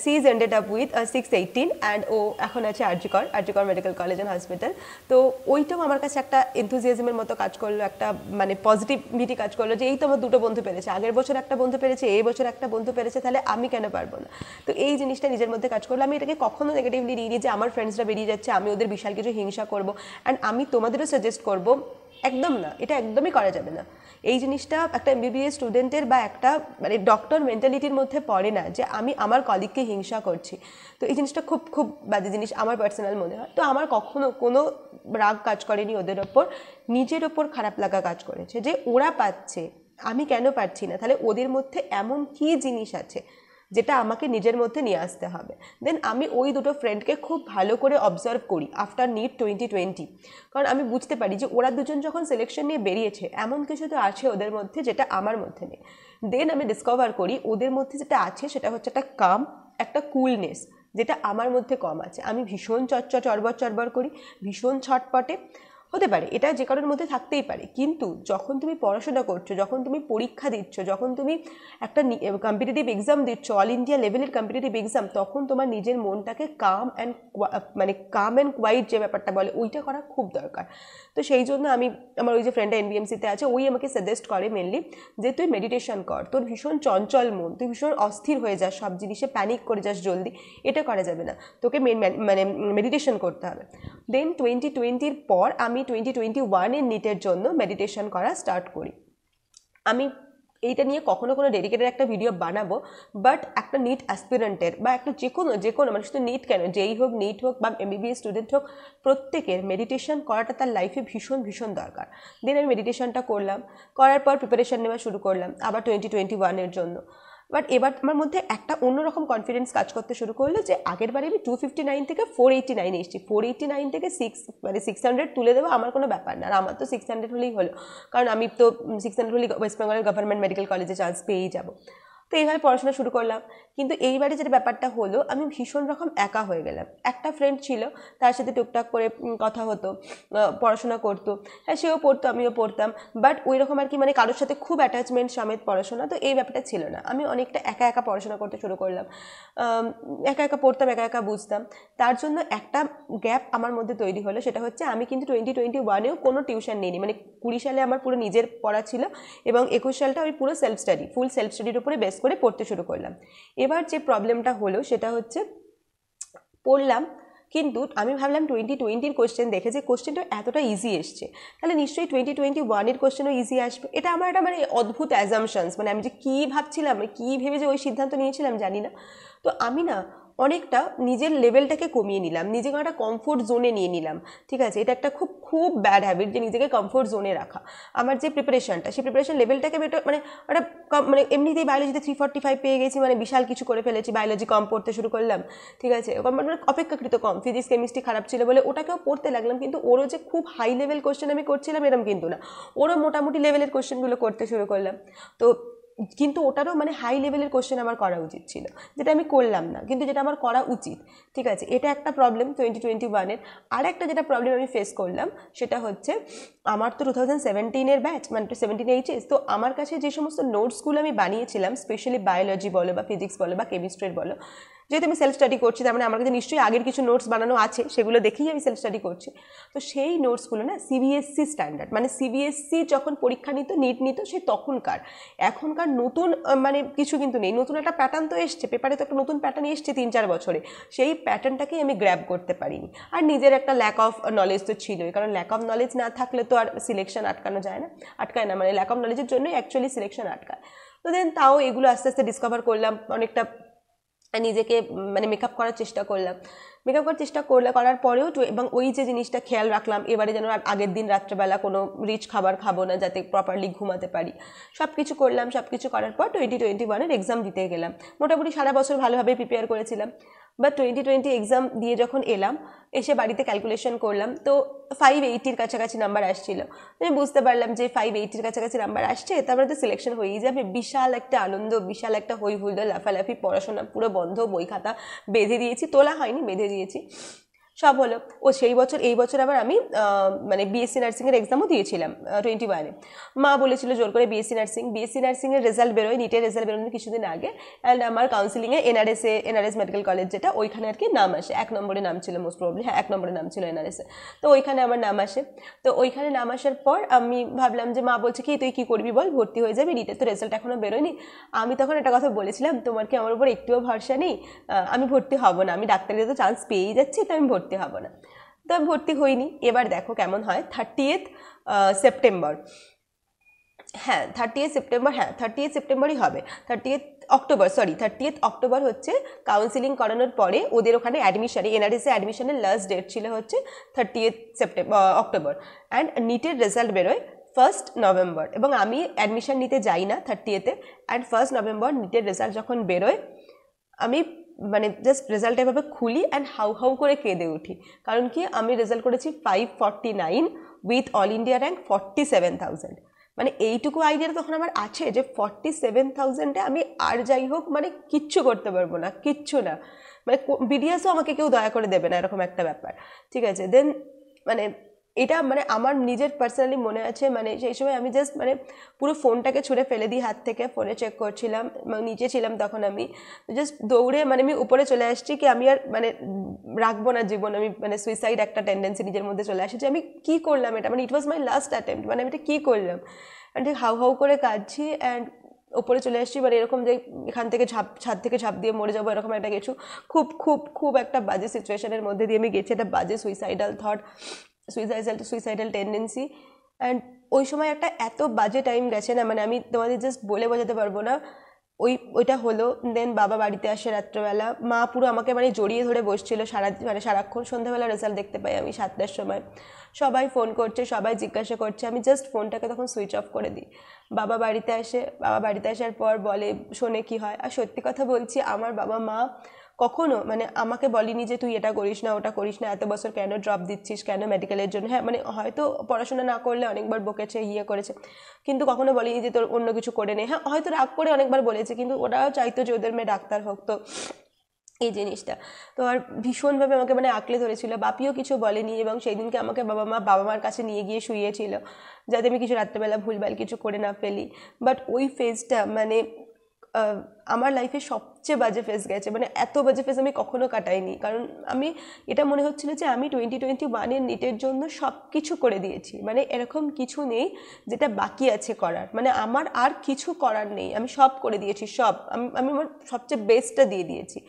she is ended up with six eighteen and ও এখন আছে RG Kar RG Kar medical college and hospital তো ওইটাও আমার কাছে একটা এনথুজিয়াজমের মতো কাজ করল, একটা মানে পজিটিভিটি কাজ করল যে এই তো আমার দুটো বন্ধু পেরেছে, আগের বছর একটা বন্ধু পেরেছে, এই বছর একটা বন্ধু পেরেছে, তাহলে আমি কেন পারব না? তো এই জিনিসটা নিজের মধ্যে কাজ করল। আমি এটাকে কখনো নেগেটিভলি নিই যে আমার ফ্রেন্ডসরা বেরিয়ে যাচ্ছে, আমি ওদের বিশাল কিছু হিংসা করব। অ্যান্ড আমি তোমাদেরও সাজেস্ট করব একদম না, এটা একদমই করা যাবে না। এই জিনিসটা একটা এমবিবিএস স্টুডেন্টের বা একটা মানে ডক্টর মেন্টালিটির মধ্যে পড়ে না যে আমি আমার কলিগকে হিংসা করছি। তো এই জিনিসটা খুব খুব বাজে জিনিস আমার পার্সোনাল মনে হয়। তো আমার কখনো কোনো রাগ কাজ করেনি ওদের ওপর, নিজের ওপর খারাপ লাগা কাজ করেছে যে ওরা পাচ্ছে, আমি কেন পাচ্ছি না? তাহলে ওদের মধ্যে এমন কী জিনিস আছে যেটা আমাকে নিজের মধ্যে নিয়ে আসতে হবে। দেন আমি ওই দুটো ফ্রেন্ডকে খুব ভালো করে অবজার্ভ করি আফটার নিট টোয়েন্টি টোয়েন্টি কারণ আমি বুঝতে পারি যে ওরা দুজন যখন সিলেকশন নিয়ে বেরিয়েছে, এমন কিছু তো আছে ওদের মধ্যে যেটা আমার মধ্যে নেই। দেন আমি ডিসকভার করি ওদের মধ্যে যেটা আছে সেটা হচ্ছে একটা কাম একটা কুলনেস যেটা আমার মধ্যে কম আছে। আমি ভীষণ চচ্চ চরবর চরবর করি, ভীষণ ছটপটে। হতে পারে, এটা যে কারোর মধ্যে থাকতেই পারে। কিন্তু যখন তুমি পড়াশোনা করছ, যখন তুমি পরীক্ষা দিচ্ছ, যখন তুমি একটা কম্পিটিটিভ এক্সাম দিচ্ছ অল ইন্ডিয়া লেভেলের কম্পিটিটিভ এক্সাম তখন তোমার নিজের মনটাকে কাম অ্যান্ড মানে কাম অ্যান্ড কোয়াইট যে ব্যাপারটা বলে, ওইটা করা খুব দরকার। তো সেই জন্য আমি, আমার ওই যে ফ্রেন্ডটা এনবিএমসিতে আছে, ওই আমাকে সাজেস্ট করে মেনলি যে, তুই মেডিটেশন কর, তোর ভীষণ চঞ্চল মন, তুই ভীষণ অস্থির হয়ে যাস, সব জিনিসে প্যানিক করে যাস জলদি, এটা করা যাবে না। তোকে মানে মেডিটেশন করতে হবে। দেন টোয়েন্টি টোয়েন্টির পর আমি টোয়েন্টি টোয়েন্টি ওয়ানের নিটের জন্য মেডিটেশন করা স্টার্ট করি। আমি এইটা নিয়ে কখনো কোনো ডেডিকেটেড একটা ভিডিও বানাবো বাট একটা নিট অ্যাসপিরেন্টের বা একটা যে কোনো যে কোনো মানে শুধু নিট কেন, যেই হোক নিট হোক বা এমবিবিএস স্টুডেন্ট হোক, প্রত্যেকের মেডিটেশন করাটা তার লাইফে ভীষণ ভীষণ দরকার। দেন আমি মেডিটেশনটা করলাম, করার পর প্রিপারেশন নেওয়া শুরু করলাম, আবার টোয়েন্টি টোয়েন্টি ওয়ানের জন্য। বাট এবার আমার মধ্যে একটা অন্যরকম কনফিডেন্স কাজ করতে শুরু করল যে আগের বারে আমি টু ফিফটি নাইন থেকে ফোর এইটি নাইন এসেছি। ফোর এইটি নাইন থেকে সিক্স মানে সিক্স হান্ড্রেড তুলে দেবো আমার কোনো ব্যাপার না। আর আমার তো সিক্স হান্ড্রেড হলেই হলো। কারণ আমি তো সিক্স হান্ড্রেড হলেই ওয়েস্ট বেঙ্গলের গভর্নমেন্ট মেডিকেল কলেজে চান্স পেয়েই যাব। তো এইভাবে পড়াশোনা শুরু করলাম। কিন্তু এইবারে যেটা ব্যাপারটা হলো, আমি ভীষণ রকম একা হয়ে গেলাম। একটা ফ্রেন্ড ছিল, তার সাথে টুকটাক করে কথা হতো পড়াশোনা করতো। হ্যাঁ সেও পড়তো, আমিও পড়তাম। বাট ওই রকম আর কি মানে কারোর সাথে খুব অ্যাটাচমেন্ট সমেত পড়াশোনা, তো এই ব্যাপারটা ছিল না। আমি অনেকটা একা একা পড়াশোনা করতে শুরু করলাম। একা একা পড়তাম, একা একা বুঝতাম। তার জন্য একটা গ্যাপ আমার মধ্যে তৈরি হলো, সেটা হচ্ছে আমি কিন্তু টোয়েন্টি টোয়েন্টি ওয়ানেও কোনো টিউশন নিইনি। মানে কুড়ি সালে আমার পুরো নিজের পড়া ছিল এবং একুশ সালটা আমি পুরো সেলফ স্টাডি ফুল সেলফ স্টাডির উপরে বেস করে পড়তে শুরু করলাম। এবার যে প্রবলেমটা হলো সেটা হচ্ছে, পড়লাম, কিন্তু আমি ভাবলাম টোয়েন্টি টোয়েন্টির কোশ্চেন দেখে যে কোশ্চেনটা এতটা ইজি এসছে। তাহলে নিশ্চয়ই টোয়েন্টি টোয়েন্টি ওয়ানের কোশ্চেনও ইজি আসবে। এটা আমার একটা মানে অদ্ভুত অ্যাজামশনস মানে আমি যে কী ভাবছিলাম কী ভেবে যে ওই সিদ্ধান্ত নিয়েছিলাম জানি না। তো আমি না অনেকটা নিজের লেভেলটাকে কমিয়ে নিলাম। নিজেকে একটা কমফোর্ট জোনে নিয়ে নিলাম। ঠিক আছে? এটা একটা খুব খুব ব্যাড হ্যাবিট যে নিজেকে কমফোর্ট জোনে রাখা। আমার যে প্রিপারেশনটা সেই প্রিপারেশন লেভেলটাকে আমি মানে একটা মানে এমনিতেই বায়োলজিতে থ্রি ফর্টি ফাইভ পেয়ে গেছি মানে বিশাল কিছু করে ফেলেছি। বায়োলজি কম পড়তে শুরু করলাম। ঠিক আছে? মানে অপেক্ষাকৃত কম। ফিজিক্স কেমিস্ট্রি খারাপ ছিল বলে ওটাকেও পড়তে লাগলাম। কিন্তু ওরও যে খুব হাই লেভেল কোশ্চেন আমি করছিলাম এরকম কিন্তু না। ওরও মোটামুটি লেভেলের কোশ্চেনগুলো করতে শুরু করলাম। তো কিন্তু ওটারও মানে হাই লেভেলের কোশ্চেন আমার করা উচিত ছিল। যেটা আমি করলাম না, কিন্তু যেটা আমার করা উচিত, ঠিক আছে? এটা একটা প্রবলেম টোয়েন্টি টোয়েন্টি ওয়ানের আর একটা যেটা প্রবলেম আমি ফেস করলাম, সেটা হচ্ছে আমার তো টু থাউজেন্ড সেভেন্টিনের ব্যাচ মানে টু সেভেন্টিন এইচএস তো আমার কাছে যে সমস্ত নোটসগুলো আমি বানিয়েছিলাম স্পেশালি বায়োলজি বলো বা ফিজিক্স বলো বা কেমিস্ট্রির বলো যেহেতু আমি সেলফ স্টাডি করছি, তার মানে আমার কাছে নিশ্চয়ই আগের কিছু নোটস বানানো আছে, সেগুলো দেখেই আমি সেলফ স্টাডি করছি। তো সেই নোটসগুলো না সিবিএসসি স্ট্যান্ডার্ড মানে সিবিএসসি যখন পরীক্ষা নিত নিট নিত, সে তখনকার। এখনকার নতুন মানে কিছু কিন্তু নেই। নতুন একটা প্যাটার্ন তো এসছে পেপারে তো একটা নতুন প্যাটার্ন এসছে তিন চার বছরে। সেই প্যাটার্নটাকেই আমি গ্র্যাব করতে পারিনি। আর নিজের একটা ল্যাক অফ নলেজ তো ছিলই, কারণ ল্যাক অফ নলেজ না থাকলে তো আর সিলেকশন আটকানো যায় না। আটকায় না মানে ল্যাক অফ নলেজের জন্যই অ্যাকচুয়ালি সিলেকশন আটকায়। তো দেন তাও এগুলো আস্তে আস্তে ডিসকভার করলাম, অনেকটা নিজেকে মানে মেকআপ করার চেষ্টা করলাম। মেকআপ করার চেষ্টা করলে, করার পরেও এবং ওই যে জিনিসটা খেয়াল রাখলাম, এবারে যেন আগের দিন রাত্রেবেলা কোনো রিচ খাবার খাব না, যাতে প্রপারলি ঘুমাতে পারি। সব কিছু করলাম সব কিছু করার পর টোয়েন্টি টোয়েন্টি ওয়ানের এক্সাম দিতে গেলাম। মোটামুটি সারা বছর ভালোভাবে প্রিপেয়ার করেছিলাম। বা টোয়েন্টি টোয়েন্টি এক্সাম দিয়ে যখন এলাম, এসে বাড়িতে ক্যালকুলেশন করলাম, তো ফাইভ এইটির কাছাকাছি নাম্বার আসছিল। আমি বুঝতে পারলাম যে ফাইভ এইটির কাছাকাছি নাম্বার আসছে, তারপরে তো সিলেকশন হয়েই যাবে। বিশাল একটা আনন্দ, বিশাল একটা হই হুল্লো লাফালাফি, পড়াশোনা, পুরো বন্ধ, বই খাতা বেঁধে দিয়েছি, তোলা হয়নি, বেঁধে দিয়েছি। সব হলো। ও সেই বছর, এই বছর আবার আমি মানে বিএসসি নার্সিংয়ের এক্সামও দিয়েছিলাম টোয়েন্টি ওয়ানে মা বলেছিল জোর করে বিএসসি নার্সিং বিএসসি নার্সিংয়ের রেজাল্ট বেরোয় নিটের রেজাল্ট বেরোনো কিছুদিন আগে। অ্যান্ড আমার কাউন্সিলিংয়ে এনআরএসে এনআরএস মেডিকেল কলেজ যেটা, ওইখানে আর কি নাম আসে। এক নম্বরে নাম ছিল মোস্ট প্রবলি হ্যাঁ এক নম্বরে নাম ছিল এনআরএসে তো ওইখানে আমার নাম আসে। তো ওইখানে নাম আসার পর আমি ভাবলাম যে, মা বলছে, কি, তুই কী করবি বল? ভর্তি হয়ে যাবি? নিটের তো রেজাল্ট এখনও বেরোয়নি। আমি তখন একটা কথা বলেছিলাম, তোমার কি আমার উপর একটুও ভরসা নেই? আমি ভর্তি হব না। আমি ডাক্তারিতে তো চান্স পেয়েই যাচ্ছি তো আমি ভর্তি হব না। তো ভর্তি হইনি। এবার দেখো কেমন হয়। থার্টিয়েথ সেপ্টেম্বর হ্যাঁ থার্টিয়েথ সেপ্টেম্বর হ্যাঁ থার্টিয়েথ সেপ্টেম্বরই হবে। Thirtieth October sorry thirtieth October হচ্ছে কাউন্সিলিং করানোর পরে ওদের ওখানে অ্যাডমিশনে এনআরএসে অ্যাডমিশনের লাস্ট ডেট ছিল হচ্ছে থার্টিয়েথ সেপ্টেম্বর অক্টোবর অ্যান্ড নিটের রেজাল্ট বেরোয় ফার্স্ট নভেম্বর এবং আমি অ্যাডমিশন নিতে যাই না থার্টি থার্টিয়েতে অ্যান্ড ফার্স্ট নভেম্বর নিটের রেজাল্ট যখন বেরোয়, আমি মানে জাস্ট রেজাল্ট এভাবে খুলি অ্যান্ড হাউ হাউ করে কেঁদে উঠি। কারণ কি, আমি রেজাল্ট করেছি five forty nine with all India rank forty seven thousand মানে এইটুকু আইডিয়াটা তখন আমার আছে যে ফর্টি সেভেন থাউজেন্ডে আমি আর যাই হোক মানে কিচ্ছু করতে পারব না, কিচ্ছু না। মানে বিডিএসও আমাকে কেউ দয়া করে দেবে না, এরকম একটা ব্যাপার। ঠিক আছে দেন মানে এটা মানে আমার নিজের পার্সোনালি মনে আছে মানে সেই সময় আমি জাস্ট মানে পুরো ফোনটাকে ছুঁড়ে ফেলে দিই হাত থেকে, ফোনে চেক করছিলাম নিচে ছিলাম তখন আমি। জাস্ট দৌড়ে মানে আমি উপরে চলে আসছি কি আমি আর মানে রাখব না জীবন, আমি মানে সুইসাইড একটা টেন্ডেন্সি নিজের মধ্যে চলে আসি যে আমি কী করলাম এটা মানে ইট ওয়াজ মাই লাস্ট অ্যাটেম্প মানে আমি এটা কী করলাম? অ্যান্ড হাউ হাউ করে কাঁদছি অ্যান্ড ওপরে চলে আসছি মানে এরকম যে এখান থেকে ঝাপ, ছাদ থেকে ঝাঁপ দিয়ে মরে যাব এরকম একটা কিছু। খুব খুব খুব একটা বাজে সিচুয়েশনের মধ্যে দিয়ে আমি গেছি, একটা বাজে suicidal thought suicidal suicidal tendency and ওই সময় একটা এত বাজে টাইম গেছে না মানে আমি তোমাদের জাস্ট বলে বোঝাতে পারব না, ওই, ওইটা হলো দেন বাবা বাড়িতে আসে রাত্রেবেলা, মা পুরো আমাকে মানে জড়িয়ে ধরে বসছিল সারা মানে সারাক্ষণ সন্ধ্যাবেলা রেজাল্ট দেখতে পাই আমি সাতটার সময়, সবাই ফোন করছে, সবাই জিজ্ঞাসা করছে, আমি জাস্ট ফোনটাকে তখন সুইচ অফ করে দিই, বাবা বাড়িতে আসে, বাবা বাড়িতে আসার পর বলে, শোনে কি হয়, আর সত্যি কথা বলছি, আমার বাবা মা কখনো মানে আমাকে বলিনি যে তুই এটা করিস না, ওটা করিস না, এত বছর কেন ড্রপ দিচ্ছিস, কেন মেডিকেলের জন্য? হ্যাঁ মানে হয়তো পড়াশোনা না করলে অনেকবার বকেছে ইয়ে করেছে। কিন্তু কখনো বলিনি যে তোর অন্য কিছু করে নে। হ্যাঁ হয়তো রাগ করে অনেকবার বলেছে, কিন্তু ওরাও চাইতো যে ওদের মেয়ে ডাক্তার হোক। তো এই জিনিসটা। তো আর ভীষণভাবে আমাকে মানে আঁকলে ধরেছিল। বাপিও কিছু বলেনি এবং সেই দিনকে আমাকে বাবা মা, বাবা মার কাছে নিয়ে গিয়ে শুয়েছিল যাতে আমি কিছু রাত্রেবেলা ভুলভাল কিছু করে না ফেলি। বাট ওই ফেজটা মানে আমার লাইফে সবচেয়ে বাজে ফেস গেছে। মানে এত বাজে ফেস আমি কখনো কাটাইনি। কারণ আমি এটা মনে হচ্ছিল যে, আমি টোয়েন্টি টোয়েন্টি ওয়ানের নিটের জন্য সব কিছু করে দিয়েছি। মানে এরকম কিছু নেই যেটা বাকি আছে করার। মানে আমার আর কিছু করার নেই। আমি সব করে দিয়েছি, সব। আমি আমি আমার সবচেয়ে বেস্টটা দিয়ে দিয়েছি।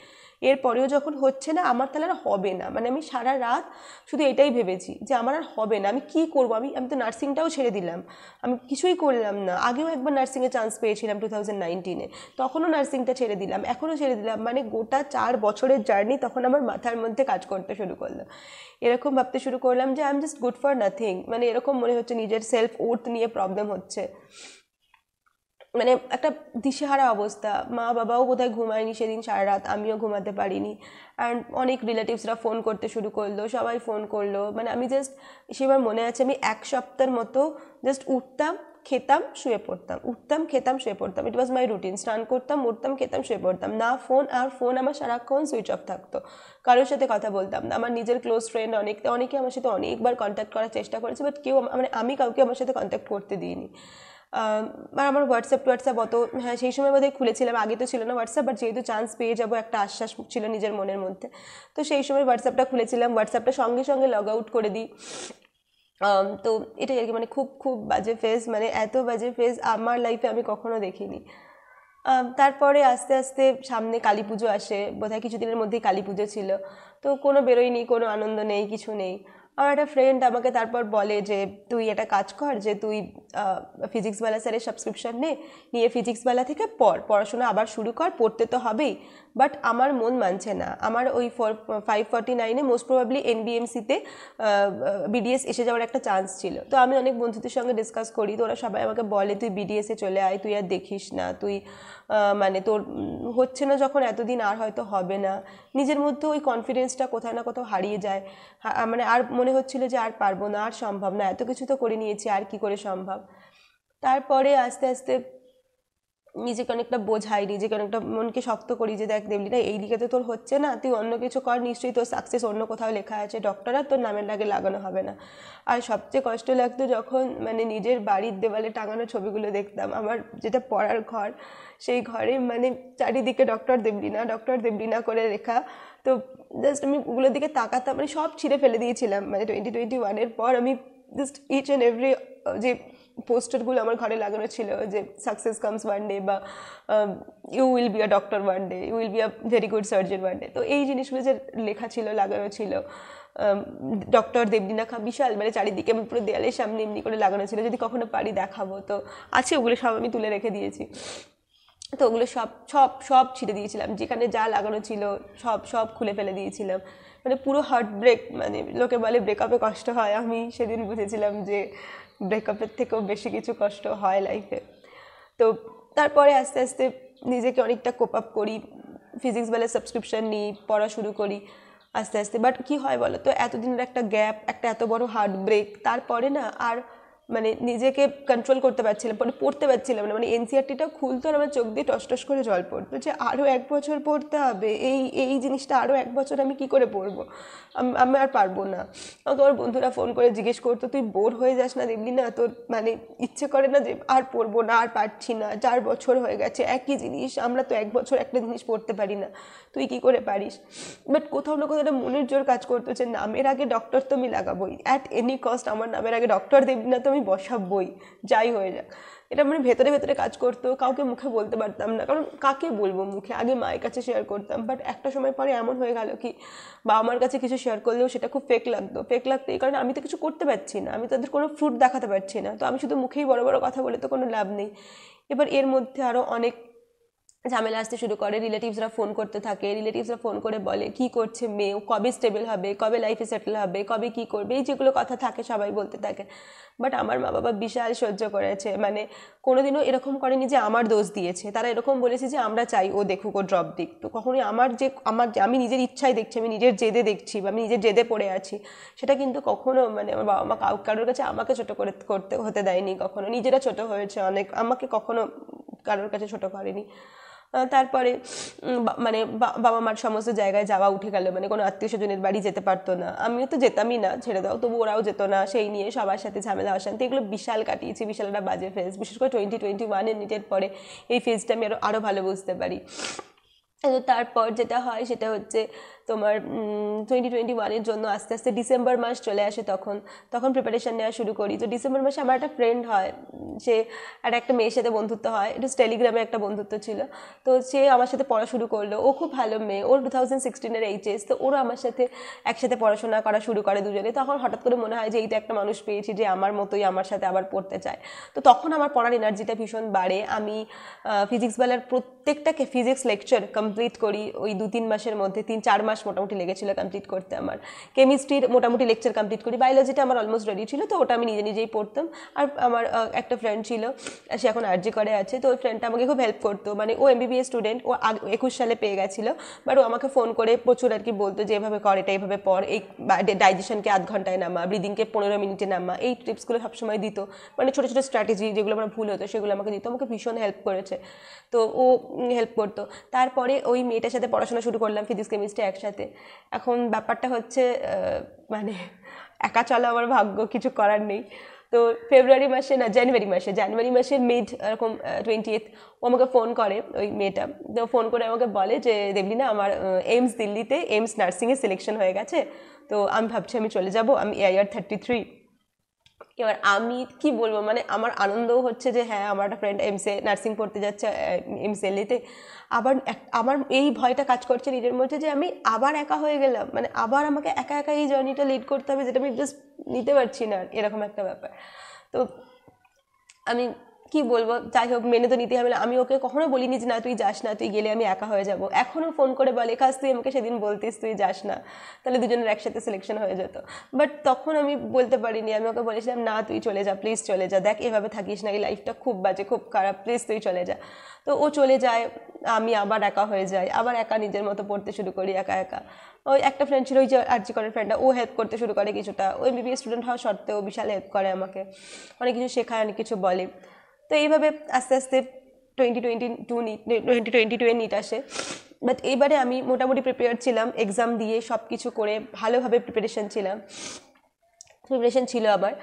এরপরেও যখন হচ্ছে না, আমার তাহলে আর হবে না। মানে আমি সারা রাত শুধু এটাই ভেবেছি যে আমার আর হবে না। আমি কি করব? আমি আমি তো নার্সিংটাও ছেড়ে দিলাম। আমি কিছুই করলাম না। আগেও একবার নার্সিংয়ে চান্স পেয়েছিলাম টু থাউজেন্ড নাইনটিনে। তখনও নার্সিংটা ছেড়ে দিলাম। এখনও ছেড়ে দিলাম। মানে গোটা চার বছরের জার্নি তখন আমার মাথার মধ্যে কাজ করতে শুরু করল। এরকম ভাবতে শুরু করলাম যে I am just good for nothing মানে এরকম মনে হচ্ছে নিজের সেলফ ওর্থ নিয়ে প্রবলেম হচ্ছে। মানে একটা দিশেহারা অবস্থা। মা বাবাও বোধহয় ঘুমায়নি সেদিন সারা রাত আমিও ঘুমাতে পারিনি। অ্যান্ড অনেক রিলেটিভসরা ফোন করতে শুরু করল, সবাই ফোন করল। মানে আমি জাস্ট সেবার মনে আছে, আমি এক সপ্তাহের মতো জাস্ট উঠতাম, খেতাম, শুয়ে পড়তাম। উঠতাম, খেতাম, শুয়ে পড়তাম। ইট ওয়াজ মাই রুটিন স্নান করতাম, উঠতাম, খেতাম, শুয়ে পড়তাম। না ফোন আর ফোন আমার সারাক্ষণ সুইচ অফ থাকতো। কারোর সাথে কথা বলতাম না। আমার নিজের ক্লোজ ফ্রেন্ড অনেক, অনেকে আমার সাথে অনেকবার কন্ট্যাক্ট করার চেষ্টা করেছে বাট কেউ মানে আমি কাউকে আমার সাথে কন্ট্যাক্ট করতে দিইনি। আর আমার হোয়াটসঅ্যাপ টোয়াটসঅ্যাপ অত হ্যাঁ সেই সময় বোধহয় খুলেছিলাম, আগে তো ছিল না হোয়াটসঅ্যাপ বাট যেহেতু চান্স পেয়ে যাব, একটা আশ্বাস ছিল নিজের মনের মধ্যে। তো সেই সময় হোয়াটসঅ্যাপটা খুলেছিলাম হোয়াটসঅ্যাপটা সঙ্গে সঙ্গে লগ আউট করে দিই। তো এটাই আর কি মানে খুব খুব বাজে ফেজ মানে এত বাজে ফেজ আমার লাইফে আমি কখনো দেখিনি। তারপরে আস্তে আস্তে সামনে কালী পুজো আসে, বোধহয় কিছুদিনের মধ্যেই কালী পুজো ছিল। তো কোনো বেরোয়নি, কোনো আনন্দ নেই, কিছু নেই। আমার একটা ফ্রেন্ড আমাকে তারপর বলে যে, তুই একটা কাজ কর যে, তুই ফিজিক্সওয়ালা স্যারের সাবস্ক্রিপশন নে, নিয়ে ফিজিক্সওয়ালা থেকে পড়, পড়াশোনা আবার শুরু কর, পড়তে তো হবেই। বাট আমার মন মানছে না। আমার ওই ফোর ফাইভ ফর্টি নাইনে মোস্ট প্রবাবলি এনবিএমসিতে বিডিএস এসে যাওয়ার একটা চান্স ছিল। তো আমি অনেক বন্ধুদের সঙ্গে ডিসকাস করি। তো ওরা সবাই আমাকে বলে, তুই বিডিএসে চলে আয়, তুই আর দেখিস না। তুই মানে তোর হচ্ছে না যখন এতদিন আর হয়তো হবে না। নিজের মধ্যে ওই কনফিডেন্সটা কোথাও না কোথাও হারিয়ে যায়। মানে আর মনে হচ্ছিল যে আর পারব না, আর সম্ভব না। এত কিছু তো করে নিয়েছি, আর কি করে সম্ভব? তারপরে আস্তে আস্তে নিজেকে অনেকটা বোঝাই, নিজেকে অনেকটা মনকে শক্ত করি যে দেখ দেবলি, না এই দিকে তো তোর হচ্ছে না, তুই অন্য কিছু কর, নিশ্চয়ই তোর সাকসেস অন্য কোথাও লেখা আছে ডক্টর আর তোর নামের লাগে লাগানো হবে না। আর সবচেয়ে কষ্ট লাগতো যখন মানে নিজের বাড়ির দেওয়ালে টাঙানো ছবিগুলো দেখতাম, আমার যেটা পড়ার ঘর, সেই ঘরে মানে চারিদিকে ডক্টর দেবলিনা ডক্টর দেবলিনা করে রেখা তো জাস্ট আমি ওগুলোর দিকে তাকাতাম মানে সব ছিঁড়ে ফেলে দিয়েছিলাম মানে টোয়েন্টি টোয়েন্টি ওয়ানের পর আমি জাস্ট ইচ অ্যান্ড এভরি যে পোস্টারগুলো আমার ঘরে লাগানো ছিল যে সাকসেস কামস ওয়ান ডে বা you will be a doctor one day you will be a very good surgeon one day তো এই জিনিসগুলো যে লেখা ছিল, লাগানো ছিল ডক্টর দেবদিনা খা বিশাল মানে চারিদিকে আমি পুরো দেয়ালের সামনে এমনি করে লাগানো ছিল, যদি কখনো পারি দেখাবো। তো আছে ওগুলো, সব আমি তুলে রেখে দিয়েছি। তো ওগুলো সব সব সব ছিঁড়ে দিয়েছিলাম। যেখানে যা লাগানো ছিল, সব সব খুলে ফেলে দিয়েছিলাম। মানে পুরো হার্ট ব্রেক মানে লোকে বলে ব্রেকআপে কষ্ট হয়। আমি সেদিন বুঝেছিলাম যে ব্রেকআপের থেকেও বেশি কিছু কষ্ট হয় লাইফে তো তারপরে আস্তে আস্তে নিজেকে অনেকটা কোপ আপ করি। ফিজিক্স বেলার সাবস্ক্রিপশান নিই, পড়া শুরু করি, আস্তে আস্তে। বাট কী হয় বলো তো, এতদিনের একটা গ্যাপ একটা এত বড় হার্ট ব্রেক তারপরে না আর মানে নিজেকে কন্ট্রোল করতে পারছিলাম মানে পড়তে পারছিলাম না। মানে এনসিআরটিটা খুলতো আর আমার চোখ দিয়ে টস টস করে জল পড়তো যে আরও এক বছর পড়তে হবে, এই এই জিনিসটা আরও এক বছর আমি কি করে পড়ব? আমি আর পারব না। তোমার বন্ধুরা ফোন করে জিজ্ঞেস করতো, তুই বোর হয়ে যাস না দেখলি না? তোর মানে ইচ্ছে করে না যে আর পড়ব না, আর পারছি না, চার বছর হয়ে গেছে, একই জিনিস, আমরা তো এক বছর একটা জিনিস পড়তে পারি না, তুই কি করে পারিস? বাট কোথাও না কোথাও একটা মনের জোর কাজ করতো যে নামের আগে ডক্টর তো আমি লাগাবোই। অ্যাট এনি কস্ট আমার নামের আগে ডক্টর দেবি না তো আমি বসাবই, যাই হয়ে যাক। এটা মানে ভেতরে ভেতরে কাজ করতো, কাউকে মুখে বলতে পারতাম না, কারণ কাকে বলব মুখে? আগে মায়ের কাছে শেয়ার করতাম বাট একটা সময় পরে এমন হয়ে গেল কি বা আমার কাছে কিছু শেয়ার করলেও সেটা খুব ফেক লাগতো। ফেক লাগতো এই কারণে আমি তো কিছু করতে পারছি না, আমি তাদের কোনো ফ্রুট দেখাতে পারছি না। তো আমি শুধু মুখেই বড় বড় কথা বলে তো কোনো লাভ নেই। এবার এর মধ্যে আরও অনেক ঝামেলা আসতে শুরু করে রিলেটিভসরা ফোন করতে থাকে রিলেটিভসরা ফোন করে বলে, কি করছে মেয়ে? কবে স্টেবল হবে? কবে লাইফে সেটেল হবে? কবে কি করবে? এই যেগুলো কথা থাকে, সবাই বলতে থাকে। বাট আমার মা বাবা বিশাল সহ্য করেছে। মানে কোনোদিনও এরকম করেনি যে আমার দোষ দিয়েছে। তারা এরকম বলেছে যে, আমরা চাই ও দেখুক, ও ড্রপ দিক। তো কখনোই আমার যে, আমার আমি নিজের ইচ্ছায় দেখছি, আমি নিজের জেদে দেখছি বা আমি নিজের জেদে পড়ে আছি, সেটা কিন্তু কখনো মানে আমার বাবা মা কারোর কাছে আমাকে ছোট করে করতে, হতে দেয়নি কখনো। নিজেরা ছোট হয়েছে অনেক। আমাকে কখনো কারোর কাছে ছোট করেনি। তারপরে মানে বাবা মার সমস্ত জায়গায় যাওয়া উঠে গেল মানে কোনো আত্মীয় স্বজনের বাড়ি যেতে পারতো না। আমিও তো যেতামই না, ছেড়ে দাও, তবু ওরাও যেত না, সেই নিয়ে সবার সাথে ঝামেলা, অশান্তি, এগুলো বিশাল কাটিয়েছি, বিশাল একটা বাজে ফেজ বিশেষ করে টোয়েন্টি টোয়েন্টি ওয়ানের নিটের পরে এই ফেজটা আমি আরও আরও ভালো বুঝতে পারি। তারপর যেটা হয়, সেটা হচ্ছে তোমার টোয়েন্টি টোয়েন্টি ওয়ানের জন্য আস্তে আস্তে ডিসেম্বর মাস চলে আসে তখন তখন প্রিপারেশান নেওয়া শুরু করি। তো ডিসেম্বর মাসে আমার একটা ফ্রেন্ড হয়, সে আর একটা মেয়ের সাথে বন্ধুত্ব হয়, এটা টেলিগ্রামে একটা বন্ধুত্ব ছিল। তো সে আমার সাথে পড়া শুরু করল, ও খুব ভালো মেয়ে, ওর টু থাউজেন্ড সিক্সটিনের এইচএস তো ওরা আমার সাথে একসাথে পড়াশোনা করা শুরু করে দুজনে। তখন হঠাৎ করে মনে হয় যে এইটা একটা মানুষ পেয়েছি যে আমার মতোই আমার সাথে আবার পড়তে চায়। তো তখন আমার পড়ার এনার্জিটা ভীষণ বাড়ে। আমি ফিজিক্স বেলার প্রত্যেকটাকে ফিজিক্স লেকচার কমপ্লিট করি ওই দু তিন মাসের মধ্যে তিন চার মাস মোটামুটি লেগেছিল কমপ্লিট করতে আমার। কেমিস্ট্রির মোটামুটি লেকচার কমপ্লিট করি। বায়োলজিটা আমার অলমোস্ট রেডি ছিল, তো ওটা আমি নিজে নিজেই পড়তাম। আর আমার একটা ফ্রেন্ড ছিল, সে এখন আরজি করে আছে, তো ওই ফ্রেন্ডটা আমাকে খুব হেল্প করতো। মানে ও এমবিবিএস স্টুডেন্ট ও একুশ সালে পেয়ে গেছিল বাট ও আমাকে ফোন করে প্রচুর আর কি বলতো যে, এভাবে কর, এটা এইভাবে পর, এই ডাইজেশনকে আধ ঘন্টায় নামা ব্রিদিংকে পনেরো মিনিটে নামা। এই টিপসগুলো সবসময় দিত। মানে ছোটো ছোটো স্ট্র্যাটেজি যেগুলো আমার ভুল হতো, সেগুলো আমাকে দিত। আমাকে ভীষণ হেল্প করেছে। তো ও হেল্প করতো। তারপরে ওই মেয়েটার সাথে পড়াশোনা শুরু করলাম ফিজিক্স কেমিস্ট্রি একসাথে। এখন ব্যাপারটা হচ্ছে মানে একা চলা আমার ভাগ্য কিছু করার নেই। তো ফেব্রুয়ারি মাসে না, জানুয়ারি মাসে, জানুয়ারি মাসের মিড এরকম টোয়েন্টি এইথ ও আমাকে ফোন করে, ওই মেয়েটা। তো ফোন করে আমাকে বলে যে দেবলিনা আমার এইমস দিল্লিতে এইমস নার্সিংয়ে সিলেকশন হয়ে গেছে। তো আমি ভাবছি আমি চলে যাব, আমি এয়ার থার্টি থ্রি এবার আমি কি বলব মানে আমার আনন্দও হচ্ছে যে হ্যাঁ আমার একটা ফ্রেন্ড এমসে নার্সিং পড়তে যাচ্ছে এমস এলিতে আবার আমার এই ভয়টা কাজ করছে নিজের মধ্যে যে আমি আবার একা হয়ে গেলাম। মানে আবার আমাকে একা একা এই জার্নিটা লিড করতে হবে যেটা আমি জাস্ট নিতে পারছি না এরকম একটা ব্যাপার। তো আমি কি বলব? যাই হোক, মেনে তো নিতে হবে না। আমি ওকে কখনো বলিনি যে, না, তুই যাস না, তুই গেলে আমি একা হয়ে যাব। এখনও ফোন করে বলে, কাজ তুই আমাকে সেদিন বলতিস, তুই যাস না। তাহলে দুজনের একসাথে সিলেকশন হয়ে যেত। বাট তখন আমি বলতে পারিনি। আমি ওকে বলেছিলাম, না, তুই চলে যা প্লিজ চলে যা। দেখ, এভাবে থাকিস না, এই লাইফটা খুব বাজে, খুব খারাপ। প্লিজ তুই চলে যা। তো ও চলে যায়, আমি আবার একা হয়ে যাই। আবার একা নিজের মতো পড়তে শুরু করি, একা একা। ওই একটা ফ্রেন্ড ছিল, ওই যে আর্জি করার ফ্রেন্ডটা ও হেল্প করতে শুরু করে কিছুটা। ওই বিবিএ স্টুডেন্ট হওয়া সত্ত্বেও বিশাল হেল্প করে আমাকে। অনেক কিছু শেখায়, অনেক কিছু বলে। তো এইভাবে আস্তে আস্তে twenty twenty two NEET twenty twenty NEET আসে। বাট এইবারে আমি মোটামুটি প্রিপেয়ার ছিলাম এক্সাম দিয়ে সব কিছু করে ভালোভাবে প্রিপারেশন ছিলাম। প্রিপারেশন ছিল আমার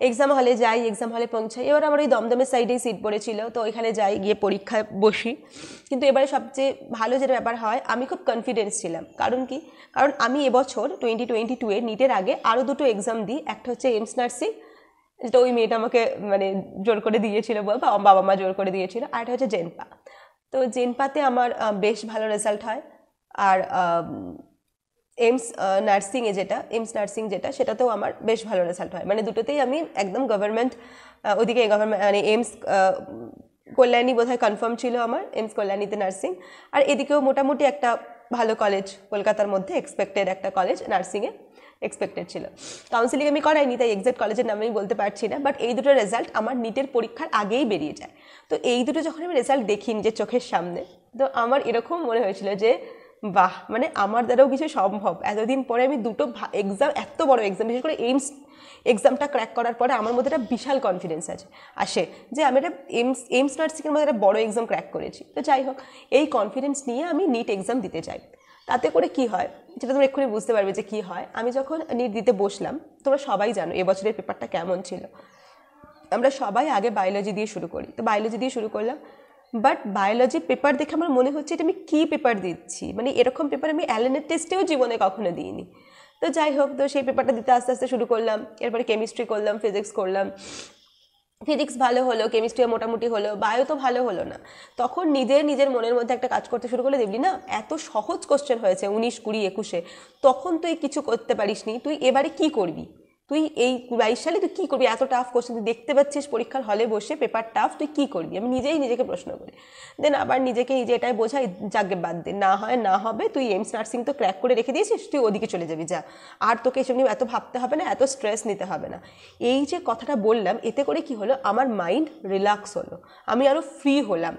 এক্সাম হলে যাই এক্সাম হলে পৌঁছাই। এবার আমার ওই দমদমের সাইডেই সিট পড়েছিল, তো ওইখানে যাই, গিয়ে পরীক্ষায় বসি। কিন্তু এবারে সবচেয়ে ভালো যেটা ব্যাপার হয়, আমি খুব কনফিডেন্স ছিলাম। কারণ কি? কারণ আমি এবছর টোয়েন্টি টোয়েন্টি টু এর নিটের আগে আরও দুটো এক্সাম দিই। একটা হচ্ছে এমস নার্সিং যেটা ওই মেয়েটা আমাকে মানে জোর করে দিয়েছিল বা বাবা মা জোর করে দিয়েছিল। আর এটা হচ্ছে জেনপা। তো জেনপাতে আমার বেশ ভালো রেজাল্ট হয়। আর এমস নার্সিংয়ে যেটা, এমস নার্সিং যেটা, সেটাতেও আমার বেশ ভালো রেজাল্ট হয়। মানে দুটোতেই আমি একদম গভর্নমেন্ট ওদিকে গভর্নমেন্ট মানে এমস কল্যাণী বোধহয় কনফার্ম ছিল আমার, এমস কল্যাণীতে নার্সিং আর এদিকেও মোটামুটি একটা ভালো কলেজ কলকাতার মধ্যে এক্সপেক্টেড একটা কলেজ নার্সিংয়ে এক্সপেক্টেড ছিল। কাউন্সিলিং আমি করাইনি, তাই এক্সাক্ট কলেজের নাম আমি বলতে পারছি না বাট এই দুটো রেজাল্ট আমার নিটের পরীক্ষার আগেই বেরিয়ে যায়। তো এই দুটো যখন আমি রেজাল্ট দেখি নিজের চোখের সামনে, তো আমার এরকম মনে হয়েছিল যে, বাহ মানে আমার দ্বারাও কিছু সম্ভব। এতদিন পরে আমি দুটো এক্সাম এত বড় এক্সাম বিশেষ করে এইমস এক্সামটা ক্র্যাক করার পরে আমার মধ্যে একটা বিশাল কনফিডেন্স আছে। আসে যে আমি একটা এমস এইমস নার্সিংয়ের মধ্যে একটা বড় এক্সাম ক্র্যাক করেছি। তো যাই হোক, এই কনফিডেন্স নিয়ে আমি নিট এক্সাম দিতে চাই। তাতে করে কি হয়? যেটা তোমরা এক্ষুনি বুঝতে পারবে যে কি হয়। আমি যখন নিট দিতে বসলাম, তোমরা সবাই জানো এবছরের পেপারটা কেমন ছিল। আমরা সবাই আগে বায়োলজি দিয়ে শুরু করি। তো বায়োলজি দিয়ে শুরু করলাম। বাট বায়োলজি পেপার দেখে আমার মনে হচ্ছে এটা আমি কী পেপার দিচ্ছি? মানে এরকম পেপার আমি অ্যালেনের টেস্টেও জীবনে কখনো দিইনি। তো যাই হোক, তো সেই পেপারটা দিতে আস্তে আস্তে শুরু করলাম। এরপরে কেমিস্ট্রি করলাম ফিজিক্স করলাম। ফিজিক্স ভালো হলো কেমিস্ট্রি মোটামুটি হলো বায়ো তো ভালো হলো না। তখন নিজের নিজের মনের মধ্যে একটা কাজ করতে শুরু করলে দেখলি না, এত সহজ কোশ্চেন হয়েছে উনিশ কুড়ি একুশে। তখন তুই কিছু করতে পারিস নি তুই এবারে কি করবি? তুই এই বাইশ সালে তুই কী করবি? এত টাফ কোশ্চেন তুই দেখতে পাচ্ছিস পরীক্ষার হলে বসে পেপার টাফ তুই কী করবি? আমি নিজেই নিজেকে প্রশ্ন করি। দেন আবার নিজেকে নিজে এটাই বোঝাই, যাকে বাদ দে, না হয়, না হবে, তুই এমস নার্সিং তো ক্র্যাক করে রেখে দিয়েছিস, তুই ওদিকে চলে যাবি, যা। আর তোকে এসব নিয়ে এত ভাবতে হবে না, এত স্ট্রেস নিতে হবে না। এই যে কথাটা বললাম, এতে করে কি হলো? আমার মাইন্ড রিল্যাক্স হলো। আমি আরও ফ্রি হলাম।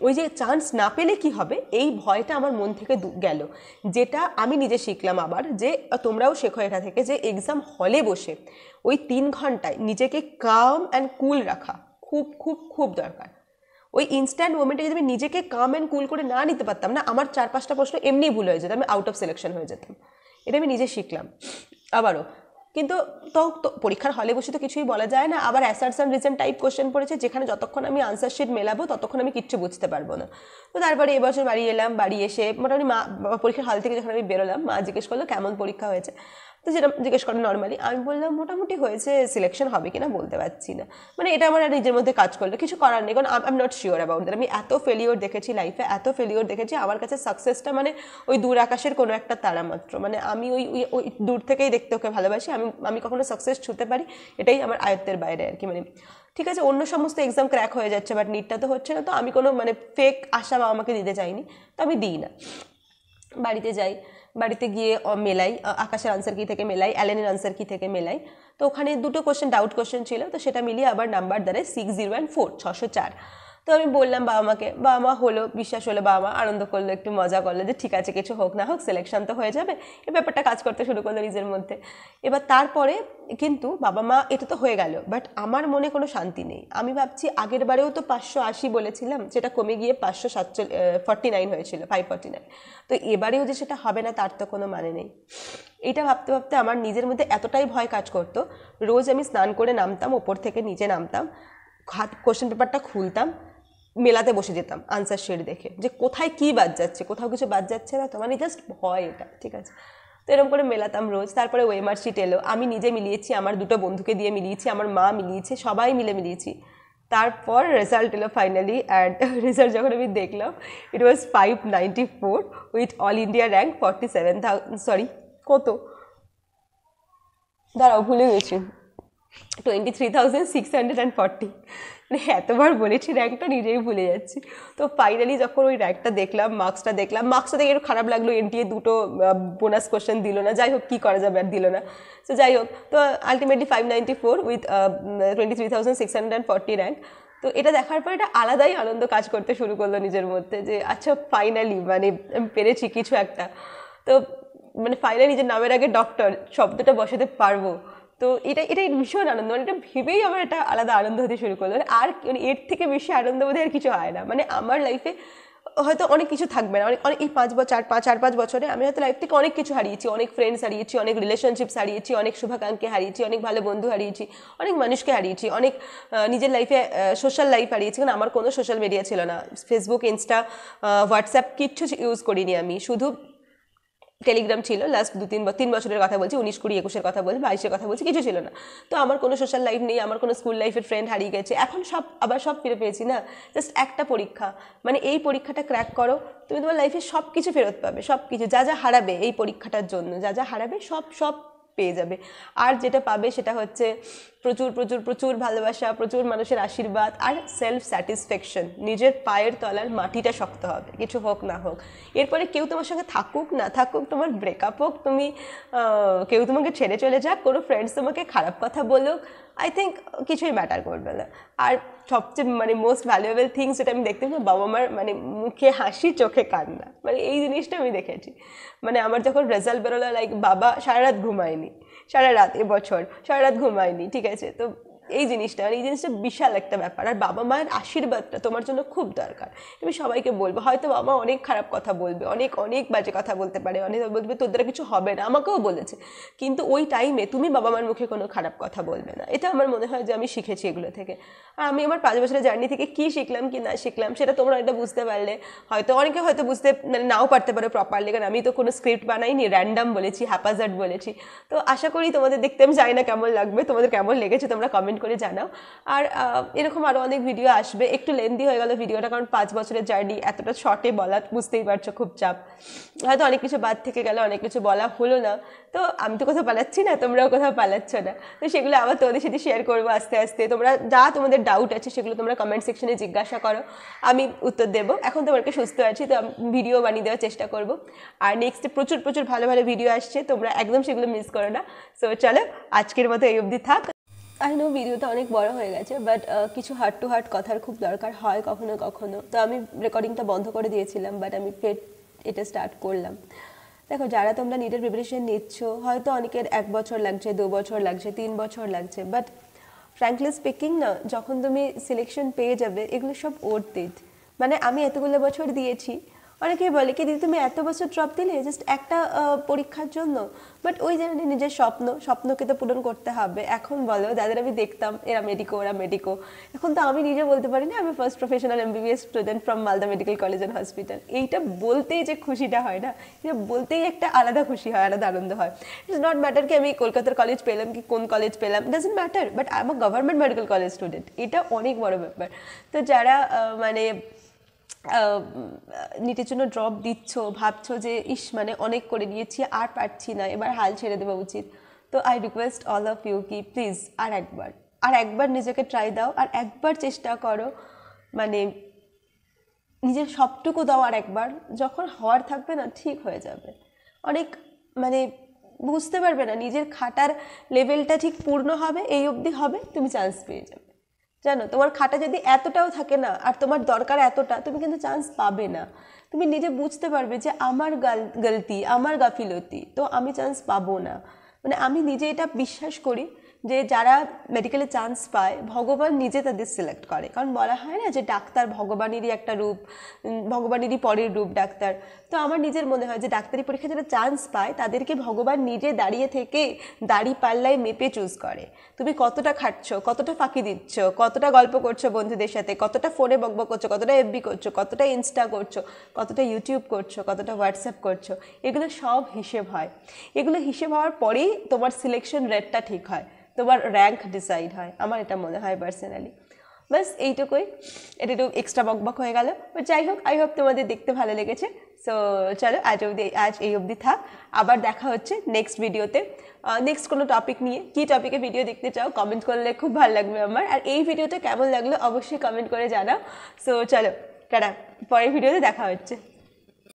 ওই যে চান্স না পেলে কি হবে? এই ভয়টা আমার মন থেকে গেল। যেটা আমি নিজে শিখলাম আবার যে, তোমরাও শেখো এটা থেকে যে এক্সাম হলে বসে ওই তিন ঘন্টায় নিজেকে কাম অ্যান্ড কুল রাখা খুব খুব খুব দরকার। ওই ইনস্ট্যান্ট মোমেন্টে যদি আমি নিজেকে কাম অ্যান্ড কুল করে না নিতে পারতাম না, আমার চার পাঁচটা প্রশ্ন এমনিই ভুল হয়ে যেত, আমি আউট অফ সিলেকশন হয়ে যেতাম। এটা আমি নিজে শিখলাম। আবারও, কিন্তু তো পরীক্ষার হলে বসে তো কিছুই বলা যায় না, আবার অ্যাসারশন রিজন টাইপ কোশ্চেন পড়েছে, যেখানে যতক্ষণ আমি আনসার শিট মেলাবো, ততক্ষণ আমি কিচ্ছু বুঝতে পারব না। তো তারপরে এবছর বাড়ি এলাম, বাড়ি এসে মোটামুটি মা, পরীক্ষার হল থেকে যখন আমি বেরোলাম, মা জিজ্ঞেস করল, কেমন পরীক্ষা হয়েছে? তো যেটা জিজ্ঞেস করে নর্মালি আমি বললাম, মোটামুটি হয়েছে সিলেকশন হবে কিনা বলতে পারছি না। মানে এটা আমার নিজের মধ্যে কাজ করল, কিছু করার নেই। কারণ I am not sure about that আমি এত ফেলিওর দেখেছি লাইফে এত ফেলিওর দেখেছি, আমার কাছে সাকসেসটা মানে ওই দূর আকাশের কোনো একটা তারা মাত্র। মানে আমি ওই ওই দূর থেকেই দেখতে ওকে ভালোবাসি। আমি আমি কখনো সাকসেস ছুতে পারি, এটাই আমার আয়ত্তের বাইরে আর কি। মানে ঠিক আছে, অন্য সমস্ত এক্সাম ক্র্যাক হয়ে যাচ্ছে বাট নিটটা তো হচ্ছে না। তো আমি কোনো মানে ফেক আশা বা আমাকে দিতে চাইনি, তো আমি দিই না। বাড়িতে যাই। বাড়িতে গিয়ে মেলাই। আকাশের আনসার কি থেকে মেলাই? অ্যালেনের আনসার কি থেকে মেলাই? তো ওখানে দুটো কোশ্চেন ডাউট কোশ্চেন ছিল। তো সেটা মিলিয়ে আবার নাম্বার দাঁড়ায় সিক্স জিরো অ্যান্ড ফোর ছশো চার। তো আমি বললাম বাবা মাকে বাবা মা হলো, বিশ্বাস হলো বাবা মা আনন্দ করল, একটু মজা করল যে ঠিক আছে, কিছু হোক না হোক সিলেকশন তো হয়ে যাবে। এই ব্যাপারটা কাজ করতে শুরু করল নিজের মধ্যে। এবার তারপরে কিন্তু বাবা মা এটা তো হয়ে গেল বাট আমার মনে কোনো শান্তি নেই। আমি ভাবছি আগের বারেও তো পাঁচশো আশি বলেছিলাম, সেটা কমে গিয়ে পাঁচশো সাতচল্লিশ ফর্টি নাইন হয়েছিল ফাইভ ফর্টি নাইন তো এবারেও যে সেটা হবে না, তার তো কোনো মানে নেই। এটা ভাবতে ভাবতে আমার নিজের মধ্যে এতটাই ভয় কাজ করতো, রোজ আমি স্নান করে নামতাম, ওপর থেকে নিচে নামতাম হাত কোশ্চেন পেপারটা খুলতাম মেলাতে বসে যেতাম, আনসার শেড দেখে, যে কোথায় কী বাদ যাচ্ছে, কোথাও কিছু বাদ যাচ্ছে না তো মানে জাস্ট ভয় এটা, ঠিক আছে? তো এরকম করে মেলাতাম রোজ, তারপরে ওয়েমার শিট এলো, আমি নিজে মিলিয়েছি, আমার দুটো বন্ধুকে দিয়ে মিলিয়েছি, আমার মা মিলিয়েছে, সবাই মিলে মিলিয়েছি, তারপর রেজাল্ট এলো ফাইনালি অ্যান্ড রেজাল্ট যখন আমি দেখলাম it was five ninety four with all India rank forty seven sorry কত? দাঁড়াও, ভুলে গেছি twenty three thousand six hundred and forty মানে এতবার বলেছি র্যাঙ্কটা নিজেই ভুলে যাচ্ছি। তো ফাইনালি যখন ওই র্যাঙ্কটা দেখলাম মার্কসটা দেখলাম মার্কসটা দেখে একটু খারাপ লাগল এনটিএ দুটো বোনাস কোশ্চেন দিল না। যাই হোক, কী করা যাবে আর দিল না। তো যাই হোক, তো ultimately five ninety four with twenty three thousand six hundred forty rank তো এটা দেখার পর এটা আলাদাই আনন্দ কাজ করতে শুরু করল নিজের মধ্যে যে আচ্ছা ফাইনালি মানে আমি পেরেছি কিছু একটা। তো মানে ফাইনালি যে নামের আগে ডক্টর শব্দটা বসাতে পারব। তো এটা এটাই ভীষণ আনন্দ মানে এটা ভেবেই আমার একটা আলাদা আনন্দ হতে শুরু করল। মানে আর মানে এর থেকে বেশি আনন্দ বোধহয় আর কিছু হয় না। মানে আমার লাইফে হয়তো অনেক কিছু থাকবে না। অনেক অনেক, এই পাঁচ বছর পাঁচ চার পাঁচ বছরে আমি হয়তো লাইফ থেকে অনেক কিছু হারিয়েছি, অনেক ফ্রেন্ডস হারিয়েছি, অনেক রিলেশনশিপস হারিয়েছি, অনেক শুভাকাঙ্ক্ষী হারিয়েছি, অনেক ভালো বন্ধু হারিয়েছি, অনেক মানুষকে হারিয়েছি, অনেক নিজের লাইফে সোশ্যাল লাইফ হারিয়েছি। কারণ আমার কোনো সোশ্যাল মিডিয়া ছিল না। ফেসবুক ইনস্টা হোয়াটসঅ্যাপ কিচ্ছু ইউজ করিনি আমি। শুধু টেলিগ্রাম ছিল লাস্ট দু তিন তিন বছরের কথা বলছি, উনিশ কুড়ি একুশের কথা বলছি, বাইশের কথা বলছি, কিছু ছিল না। তো আমার কোনো সোশ্যাল লাইফ নেই, আমার কোনো স্কুল লাইফের ফ্রেন্ড হারিয়ে গেছে, এখন সব, আবার সব ফিরে পেয়েছি না। জাস্ট একটা পরীক্ষা মানে এই পরীক্ষাটা ক্র্যাক করো, তুমি তোমার লাইফে সব কিছু ফেরত পাবে সব কিছু যা যা হারাবে এই পরীক্ষাটার জন্য, যা যা হারাবে সব সব পেয়ে যাবে। আর যেটা পাবে সেটা হচ্ছে প্রচুর প্রচুর প্রচুর ভালোবাসা, প্রচুর মানুষের আশীর্বাদ আর সেলফ স্যাটিসফ্যাকশন নিজের পায়ের তলার মাটিটা শক্ত হবে, কিছু হোক না হোক। এরপরে কেউ তোমার সঙ্গে থাকুক, না থাকুক, তোমার ব্রেকআপ হোক, তুমি কেউ তোমাকে ছেড়ে চলে যাক, কোনো ফ্রেন্ডস তোমাকে খারাপ কথা বলুক আই থিঙ্ক কিছুই ম্যাটার করবে না। আর সবচেয়ে মানে মোস্ট ভ্যালুয়েবল থিংস যেটা আমি দেখতে পাই, বাবা মার মানে মুখে হাসি, চোখে কান্না। মানে এই জিনিসটা আমি দেখেছি। মানে আমার যখন রেজাল্ট বেরোলো লাইক বাবা সারা রাত ঘুমায়নি। সারা রাত এবছর সারা রাত ঘুমায়নি, ঠিক আছে? তো এই জিনিসটা আর এই জিনিসটা বিশাল একটা ব্যাপার। আর বাবা মায়ের আশীর্বাদটা তোমার জন্য খুব দরকার। তুমি সবাইকে বলব, হয়তো বাবা অনেক খারাপ কথা বলবে, অনেক অনেক বাজে কথা বলতে পারে, অনেক বলবে তোর দ্বারা কিছু হবে না, আমাকেও বলেছে। কিন্তু ওই টাইমে তুমি বাবা মার মুখে কোনো খারাপ কথা বলবে না। এটা আমার মনে হয় যে আমি শিখেছি এগুলো থেকে। আর আমি আমার পাঁচ বছরের জার্নি থেকে কী শিখলাম, কি না শিখলাম, সেটা তোমরা এটা বুঝতে পারলে। হয়তো অনেকে হয়তো বুঝতে মানে নাও পারতে পারো প্রপারলি কারণ আমি তো কোনো স্ক্রিপ্ট বানাইনি র্যান্ডাম বলেছি হ্যাপাজার্ড বলেছি। তো আশা করি তোমাদের দেখতে, আমি জানি না কেমন লাগবে, তোমাদের কেমন লেগেছে, তোমরা কমেন্ট কমেন্ট করে জানাও। আর এরকম আরও অনেক ভিডিও আসবে। একটু লেন্দি হয়ে গেল ভিডিওটা কারণ পাঁচ বছরের জার্নি এতটা শর্টে বলা, বুঝতেই পারছ খুব চাপ। হয়তো অনেক কিছু বাদ থেকে গেল, অনেক কিছু বলা হলো না। তো আমি তো কোথাও পালাচ্ছি না, তোমরাও কোথাও পালাচ্ছ না। তো সেগুলো আবার তোমাদের সাথে শেয়ার করব আস্তে আস্তে। তোমরা, যা তোমাদের ডাউট আছে, সেগুলো তোমরা কমেন্ট সেকশনে জিজ্ঞাসা করো। আমি উত্তর দেবো। এখন তোমাকে সুস্থ আছি, তো ভিডিও বানিয়ে দেওয়ার চেষ্টা করব। আর নেক্সটে প্রচুর প্রচুর ভালো ভালো ভিডিও আসছে, তোমরা একদম সেগুলো মিস করো না। সো চলো, আজকের মতো এই অবধি থাক। আই নো ভিডিওটা অনেক বড় হয়ে গেছে বাট কিছু হার্ট টু হার্ট কথার খুব দরকার হয় কখনো কখনো। তো আমি রেকর্ডিংটা বন্ধ করে দিয়েছিলাম বাট আমি ফের এটা স্টার্ট করলাম। দেখো, যারা তোমরা নিটের প্রিপারেশন নিচ্ছ, হয়তো অনেকের এক বছর লাগছে, দু বছর লাগছে, তিন বছর লাগছে বাট ফ্র্যাঙ্কলি স্পিকিং না, যখন তুমি সিলেকশন পেয়ে যাবে, এগুলো সব ইট মানে আমি এতগুলো বছর দিয়েছি অনেকেই বলে কি, দিদি, তুমি এত বছর ড্রপ দিলে জাস্ট একটা পরীক্ষার জন্য। বাট ওই যে নিজের স্বপ্ন, স্বপ্নকে তো পূরণ করতে হবে। এখন বলো, যাদের আমি দেখতাম, এরা মেডিকো ওরা মেডিকো এখন তো আমি নিজে বলতে পারি না, আমি first professional MBBS student from Malda medical college and hospital এইটা বলতেই যে খুশিটা হয় না, এটা বলতেই একটা আলাদা খুশি হয়, আলাদা আনন্দ হয়। ইটস নট ম্যাটার কি আমি কলকাতার কলেজ পেলাম কি, কোন কলেজ পেলাম doesn't matter but I'm government medical college student এটা অনেক বড় ব্যাপার। তো যারা মানে নিটের জন্য ড্রপ দিচ্ছ, ভাবছ যে, ইস মানে অনেক করে নিয়েছি আর পারছি না, এবার হাল ছেড়ে দেওয়া উচিত। তো I request all of you কি প্লিজ আর একবার আর একবার নিজেকে ট্রাই দাও, আর একবার চেষ্টা করো মানে নিজের সবটুকু দাও আর একবার, যখন হওয়ার থাকবে না, ঠিক হয়ে যাবে। অনেক মানে বুঝতে পারবে না, নিজের খাটার লেভেলটা ঠিক পূর্ণ হবে, এই অবধি হবে, তুমি চান্স পেয়ে যাবে। জানো, তোমার খাটা যদি এতটাও থাকে না, আর তোমার দরকার এতটা, তুমি কিন্তু চান্স পাবে না। তুমি নিজে বুঝতে পারবে যে আমার গাল, গলতি, আমার গাফিলতি, তো আমি চান্স পাবো না। মানে আমি নিজে এটা বিশ্বাস করি যে যারা মেডিকেলে চান্স পায়, ভগবান নিজে তাদের সিলেক্ট করে। কারণ বলা হয় না যে ডাক্তার ভগবানেরই একটা রূপ ভগবানেরই পরের রূপ ডাক্তার। তো আমার নিজের মনে হয় যে ডাক্তারি পরীক্ষায় যারা চান্স পায়, তাদেরকে ভগবান নিজে দাঁড়িয়ে থেকে দাড়ি পাল্লায় মেপে চুজ করে। তুমি কতটা খাটছ, কতটা ফাঁকি দিচ্ছ, কতটা গল্প করছ বন্ধুদের সাথে, কতটা ফোনে বকব করছ, কতটা এফবি করছ, কতটা ইনস্টা করছ, কতটা ইউটিউব করছ, কতটা হোয়াটসঅ্যাপ করছ, এগুলো সব হিসেব হয়। এগুলো হিসেব হওয়ার পরেই তোমার সিলেকশন রেটটা ঠিক হয়, তোমার র্যাঙ্ক ডিসাইড হয়। আমার এটা মনে হয় পার্সোনালি বাস এইটুকুই। এটা একটু এক্সট্রা বকবক হয়ে গেল। যাই হোক আই হোপ তোমাদের দেখতে ভালো লেগেছে। সো চলো, আজ অবধি, আজ এই অবধি থাক। আবার দেখা হচ্ছে নেক্সট ভিডিওতে নেক্সট কোনো টপিক নিয়ে। কি টপিকে ভিডিও দেখতে চাও কমেন্ট করলে খুব ভালো লাগবে আমার। আর এই ভিডিওটা কেমন লাগল, অবশ্যই কমেন্ট করে জানাও। সো চলো, টাটা। পরের ভিডিওতে দেখা হচ্ছে।